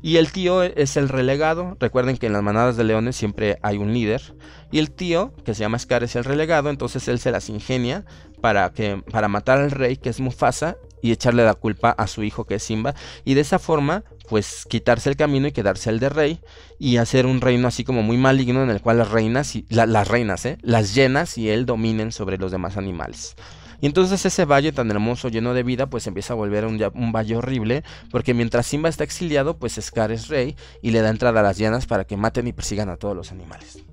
Y el tío es el relegado. Recuerden que en las manadas de leones siempre hay un líder. Y el tío, que se llama Scar, es el relegado. Entonces él se las ingenia para, que, para matar al rey, que es Mufasa, y echarle la culpa a su hijo, que es Simba. Y de esa forma, pues quitarse el camino y quedarse el de rey. Y hacer un reino así como muy maligno en el cual las reinas, y, las reinas, ¿eh? las llenas y él dominen sobre los demás animales. Y entonces ese valle tan hermoso, lleno de vida, pues empieza a volver un, un valle horrible, porque mientras Simba está exiliado, pues Scar es rey y le da entrada a las llanas para que maten y persigan a todos los animales.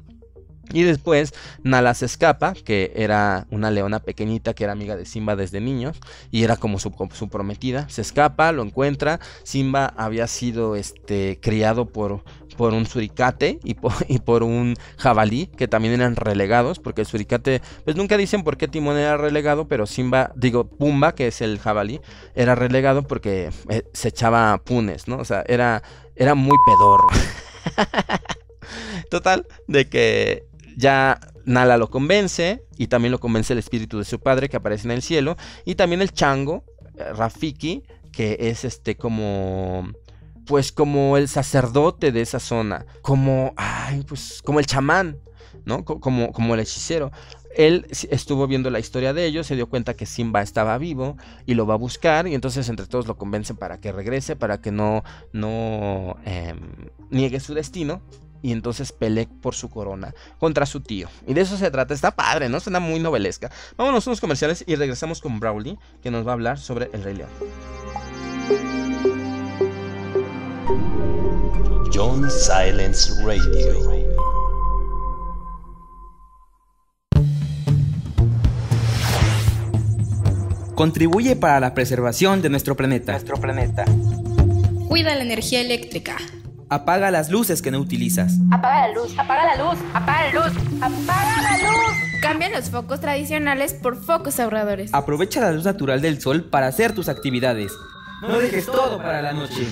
Y después Nala se escapa, que era una leona pequeñita que era amiga de Simba desde niños y era como su, su, prometida. Se escapa, lo encuentra. Simba había sido este, criado por por un suricate y por, un jabalí, que también eran relegados, porque el suricate, pues nunca dicen por qué Timón era relegado, pero Simba, digo, Pumba, que es el jabalí, era relegado porque eh, se echaba punes, ¿no? O sea, era, era muy pedorro. Total, de que ya Nala lo convence y también lo convence el espíritu de su padre que aparece en el cielo y también el chango, eh, Rafiki, que es este como pues como el sacerdote de esa zona, como, ay, pues como el chamán, ¿no? Como, como el hechicero. Él estuvo viendo la historia de ellos, se dio cuenta que Simba estaba vivo y lo va a buscar y entonces entre todos lo convencen para que regrese, para que no, no em, niegue su destino y entonces pelee por su corona contra su tío. Y de eso se trata. Está padre, ¿no? Suena muy novelesca. Vámonos a unos comerciales y regresamos con Brawley, que nos va a hablar sobre el Rey León. John Silence Radio. Contribuye para la preservación de nuestro planeta. Nuestro planeta. Cuida la energía eléctrica. Apaga las luces que no utilizas. Apaga la luz, apaga la luz, apaga la luz, apaga la luz. Cambia los focos tradicionales por focos ahorradores. Aprovecha la luz natural del sol para hacer tus actividades. No dejes todo para la noche.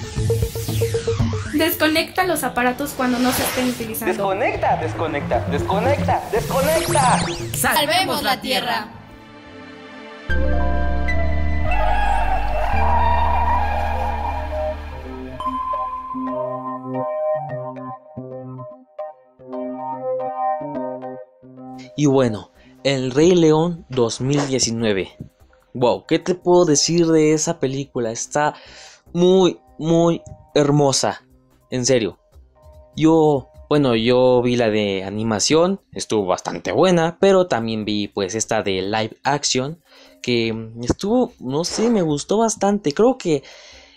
Desconecta los aparatos cuando no se estén utilizando. Desconecta, desconecta, desconecta, desconecta. Salvemos la Tierra. Y bueno, El Rey León 2019. Wow, ¿qué te puedo decir de esa película? Está muy, muy hermosa. En serio. Yo, bueno, yo vi la de animación, estuvo bastante buena, pero también vi pues esta de live action, que estuvo, no sé, me gustó bastante. Creo que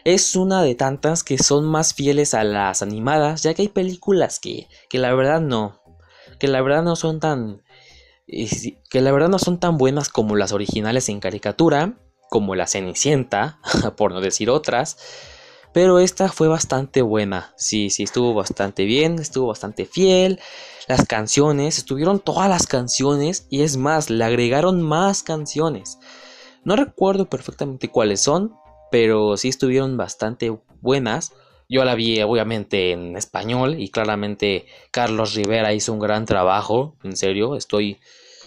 es una de tantas que son más fieles a las animadas, ya que hay películas que, que la verdad no, que la verdad no son tan que la verdad no son tan buenas como las originales en caricatura, como la Cenicienta, por no decir otras, pero esta fue bastante buena, sí, sí, estuvo bastante bien, estuvo bastante fiel, las canciones, estuvieron todas las canciones y es más, le agregaron más canciones. No recuerdo perfectamente cuáles son, pero sí estuvieron bastante buenas. Yo la vi obviamente en español y claramente Carlos Rivera hizo un gran trabajo, en serio, estoy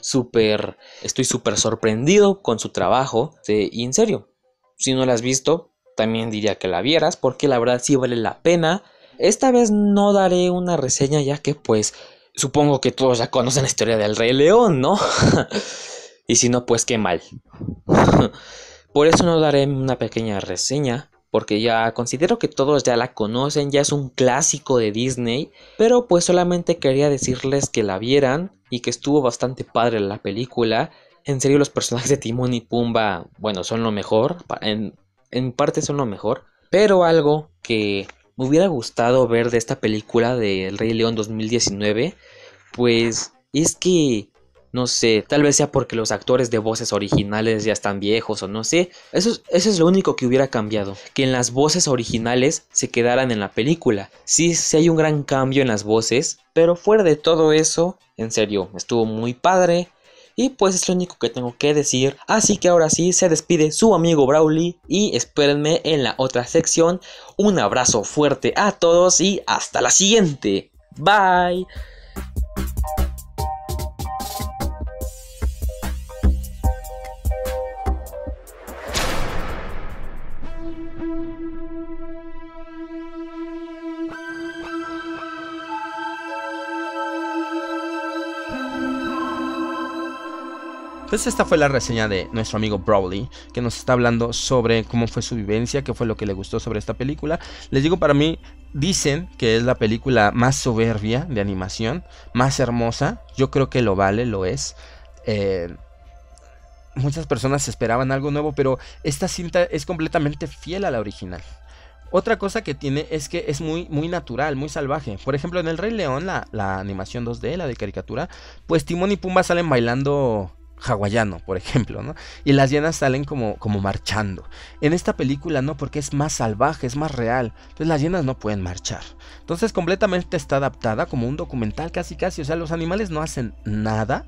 súper, estoy súper sorprendido con su trabajo y en serio, si no la has visto, también diría que la vieras porque la verdad sí vale la pena. Esta vez no daré una reseña ya que pues supongo que todos ya conocen la historia del Rey León, ¿no? y si no, pues qué mal. Por eso no daré una pequeña reseña, porque ya considero que todos ya la conocen, ya es un clásico de Disney, pero pues solamente quería decirles que la vieran y que estuvo bastante padre la película. En serio los personajes de Timón y Pumba, bueno, son lo mejor, en, en parte son lo mejor, pero algo que me hubiera gustado ver de esta película de El Rey León 2019, pues es que no sé, tal vez sea porque los actores de voces originales ya están viejos o no sé. Eso, es lo único que hubiera cambiado. Que en las voces originales se quedaran en la película. Sí, sí hay un gran cambio en las voces. Pero fuera de todo eso, en serio, estuvo muy padre. Y pues es lo único que tengo que decir. Así que ahora sí se despide su amigo Brawly. Y espérenme en la otra sección. Un abrazo fuerte a todos y hasta la siguiente. Bye. Pues esta fue la reseña de nuestro amigo Brawley, que nos está hablando sobre cómo fue su vivencia, qué fue lo que le gustó sobre esta película. Les digo, para mí, dicen que es la película más soberbia de animación, más hermosa. Yo creo que lo vale, lo es. Eh, muchas personas esperaban algo nuevo, pero esta cinta es completamente fiel a la original. Otra cosa que tiene es que es muy, muy natural, muy salvaje. Por ejemplo, en El Rey León, la, la animación 2D, la de caricatura, pues Timón y Pumba salen bailando hawaiano, por ejemplo, ¿no? Y las hienas salen como, como marchando. En esta película no, porque es más salvaje, es más real. Entonces las hienas no pueden marchar. Entonces completamente está adaptada como un documental casi casi. O sea, los animales no hacen nada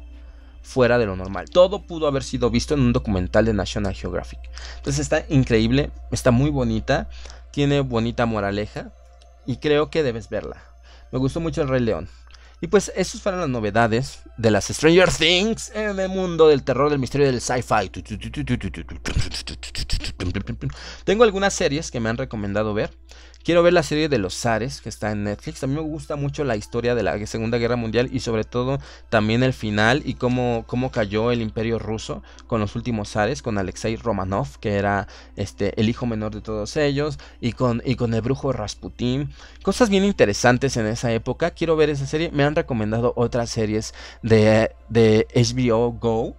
fuera de lo normal. Todo pudo haber sido visto en un documental de National Geographic. Entonces está increíble, está muy bonita, tiene bonita moraleja y creo que debes verla. Me gustó mucho el Rey León. Y pues esas fueron las novedades de las Stranger Things en el mundo del terror, del misterio del sci-fi. Tengo algunas series que me han recomendado ver. Quiero ver la serie de los Zares que está en Netflix. A mí me gusta mucho la historia de la Segunda Guerra Mundial y sobre todo también el final y cómo, cómo cayó el imperio ruso con los últimos Zares, con Alexei Romanov, que era este, el hijo menor de todos ellos, y con, y con el brujo Rasputin. Cosas bien interesantes en esa época. Quiero ver esa serie. Me han recomendado otras series de, de HBO Go.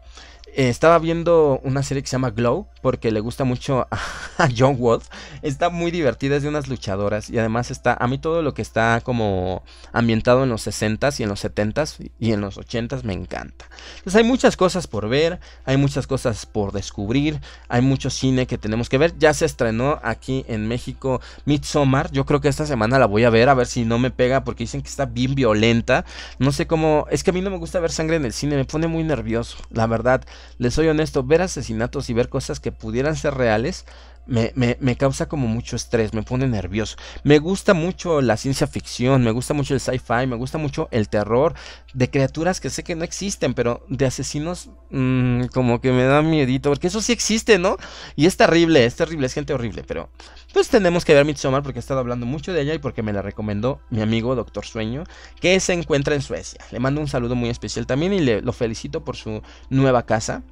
Eh, estaba viendo una serie que se llama Glow. Porque le gusta mucho a John Wolf. Está muy divertida, es de unas luchadoras y además está, a mí todo lo que está como ambientado en los 60s y en los 70s y en los 80s me encanta. Entonces hay muchas cosas por ver, hay muchas cosas por descubrir, hay mucho cine que tenemos que ver. Ya se estrenó aquí en México Midsommar, yo creo que esta semana la voy a ver a ver si no me pega porque dicen que está bien violenta. No sé cómo, es que a mí no me gusta ver sangre en el cine, me pone muy nervioso, la verdad. Les soy honesto, ver asesinatos y ver cosas que pudieran ser reales me, me, causa como mucho estrés, me pone nervioso. Me gusta mucho la ciencia ficción, me gusta mucho el sci-fi, me gusta mucho el terror de criaturas que sé que no existen, pero de asesinos mmm, como que me da miedito, porque eso sí existe, ¿no? Y es terrible, es terrible, es gente horrible, pero pues tenemos que ver Midsommar porque he estado hablando mucho de ella y porque me la recomendó mi amigo Doctor Sueño, que se encuentra en Suecia. Le mando un saludo muy especial también y le, lo felicito por su nueva casa.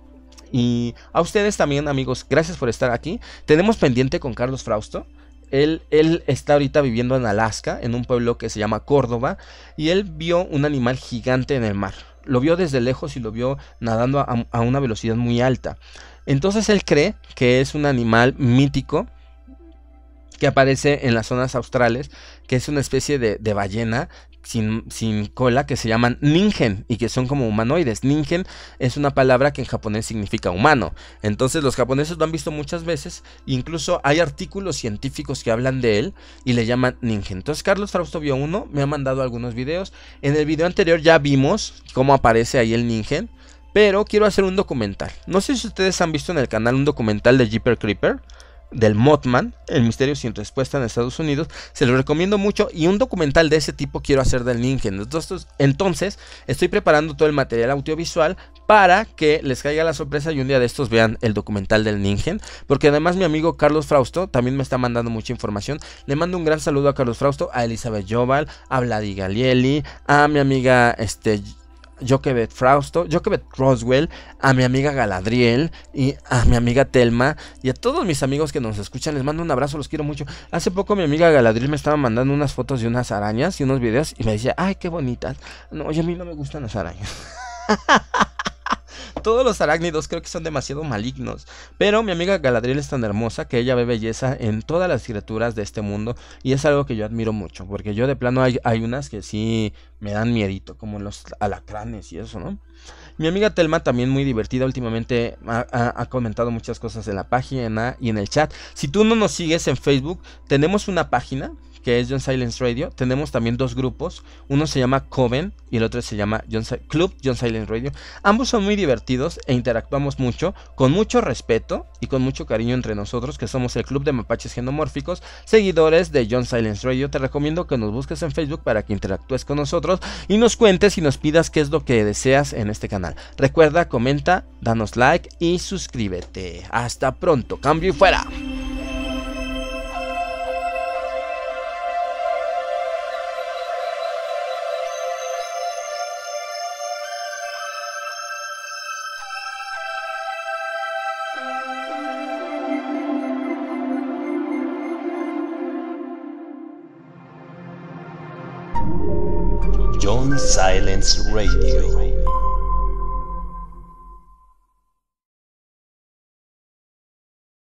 Y a ustedes también, amigos, gracias por estar aquí. Tenemos pendiente con Carlos Frausto. Él, él, está ahorita viviendo en Alaska, en un pueblo que se llama Córdoba, y él vio un animal gigante en el mar. Lo vio desde lejos y lo vio nadando a, una velocidad muy alta. Entonces él cree que es un animal mítico que aparece en las zonas australes, que es una especie de, de ballena sin, cola que se llaman ningen y que son como humanoides. Ningen es una palabra que en japonés significa humano. Entonces los japoneses lo han visto muchas veces. Incluso hay artículos científicos que hablan de él y le llaman ningen. Entonces Carlos Frausto vio uno, me ha mandado algunos videos. En el video anterior ya vimos cómo aparece ahí el ningen. Pero quiero hacer un documental. No sé si ustedes han visto en el canal un documental de Jeeper Creeper del Mothman, El misterio sin respuesta en Estados Unidos. Se lo recomiendo mucho y un documental de ese tipo quiero hacer del Ningen. Entonces, entonces, estoy preparando todo el material audiovisual para que les caiga la sorpresa y un día de estos vean el documental del Ningen. Porque además mi amigo Carlos Frausto también me está mandando mucha información. Le mando un gran saludo a Carlos Frausto, a Elizabeth Joval, a Vladi Galieli, a mi amiga este Joquebet Frausto, Joquebet Roswell, a mi amiga Galadriel y a mi amiga Telma y a todos mis amigos que nos escuchan. Les mando un abrazo, los quiero mucho. Hace poco mi amiga Galadriel me estaba mandando unas fotos de unas arañas y unos videos y me decía, ay, qué bonitas. No, oye, a mí no me gustan las arañas. Todos los arácnidos creo que son demasiado malignos. Pero mi amiga Galadriel es tan hermosa que ella ve belleza en todas las criaturas de este mundo. Y es algo que yo admiro mucho. Porque yo de plano hay, hay unas que sí me dan miedito. Como los alacranes y eso, ¿no? Mi amiga Telma también muy divertida últimamente ha, ha, ha, comentado muchas cosas en la página y en el chat. Si tú no nos sigues en Facebook, tenemos una página que es John Silence Radio. Tenemos también dos grupos. Uno se llama Coven y el otro se llama John Club John Silence Radio. Ambos son muy divertidos e interactuamos mucho, con mucho respeto y con mucho cariño entre nosotros, que somos el Club de Mapaches Genomórficos, seguidores de John Silence Radio. Te recomiendo que nos busques en Facebook para que interactúes con nosotros y nos cuentes y nos pidas qué es lo que deseas en este canal. Recuerda, comenta, danos like y suscríbete. Hasta pronto, cambio y fuera. Silence Radio.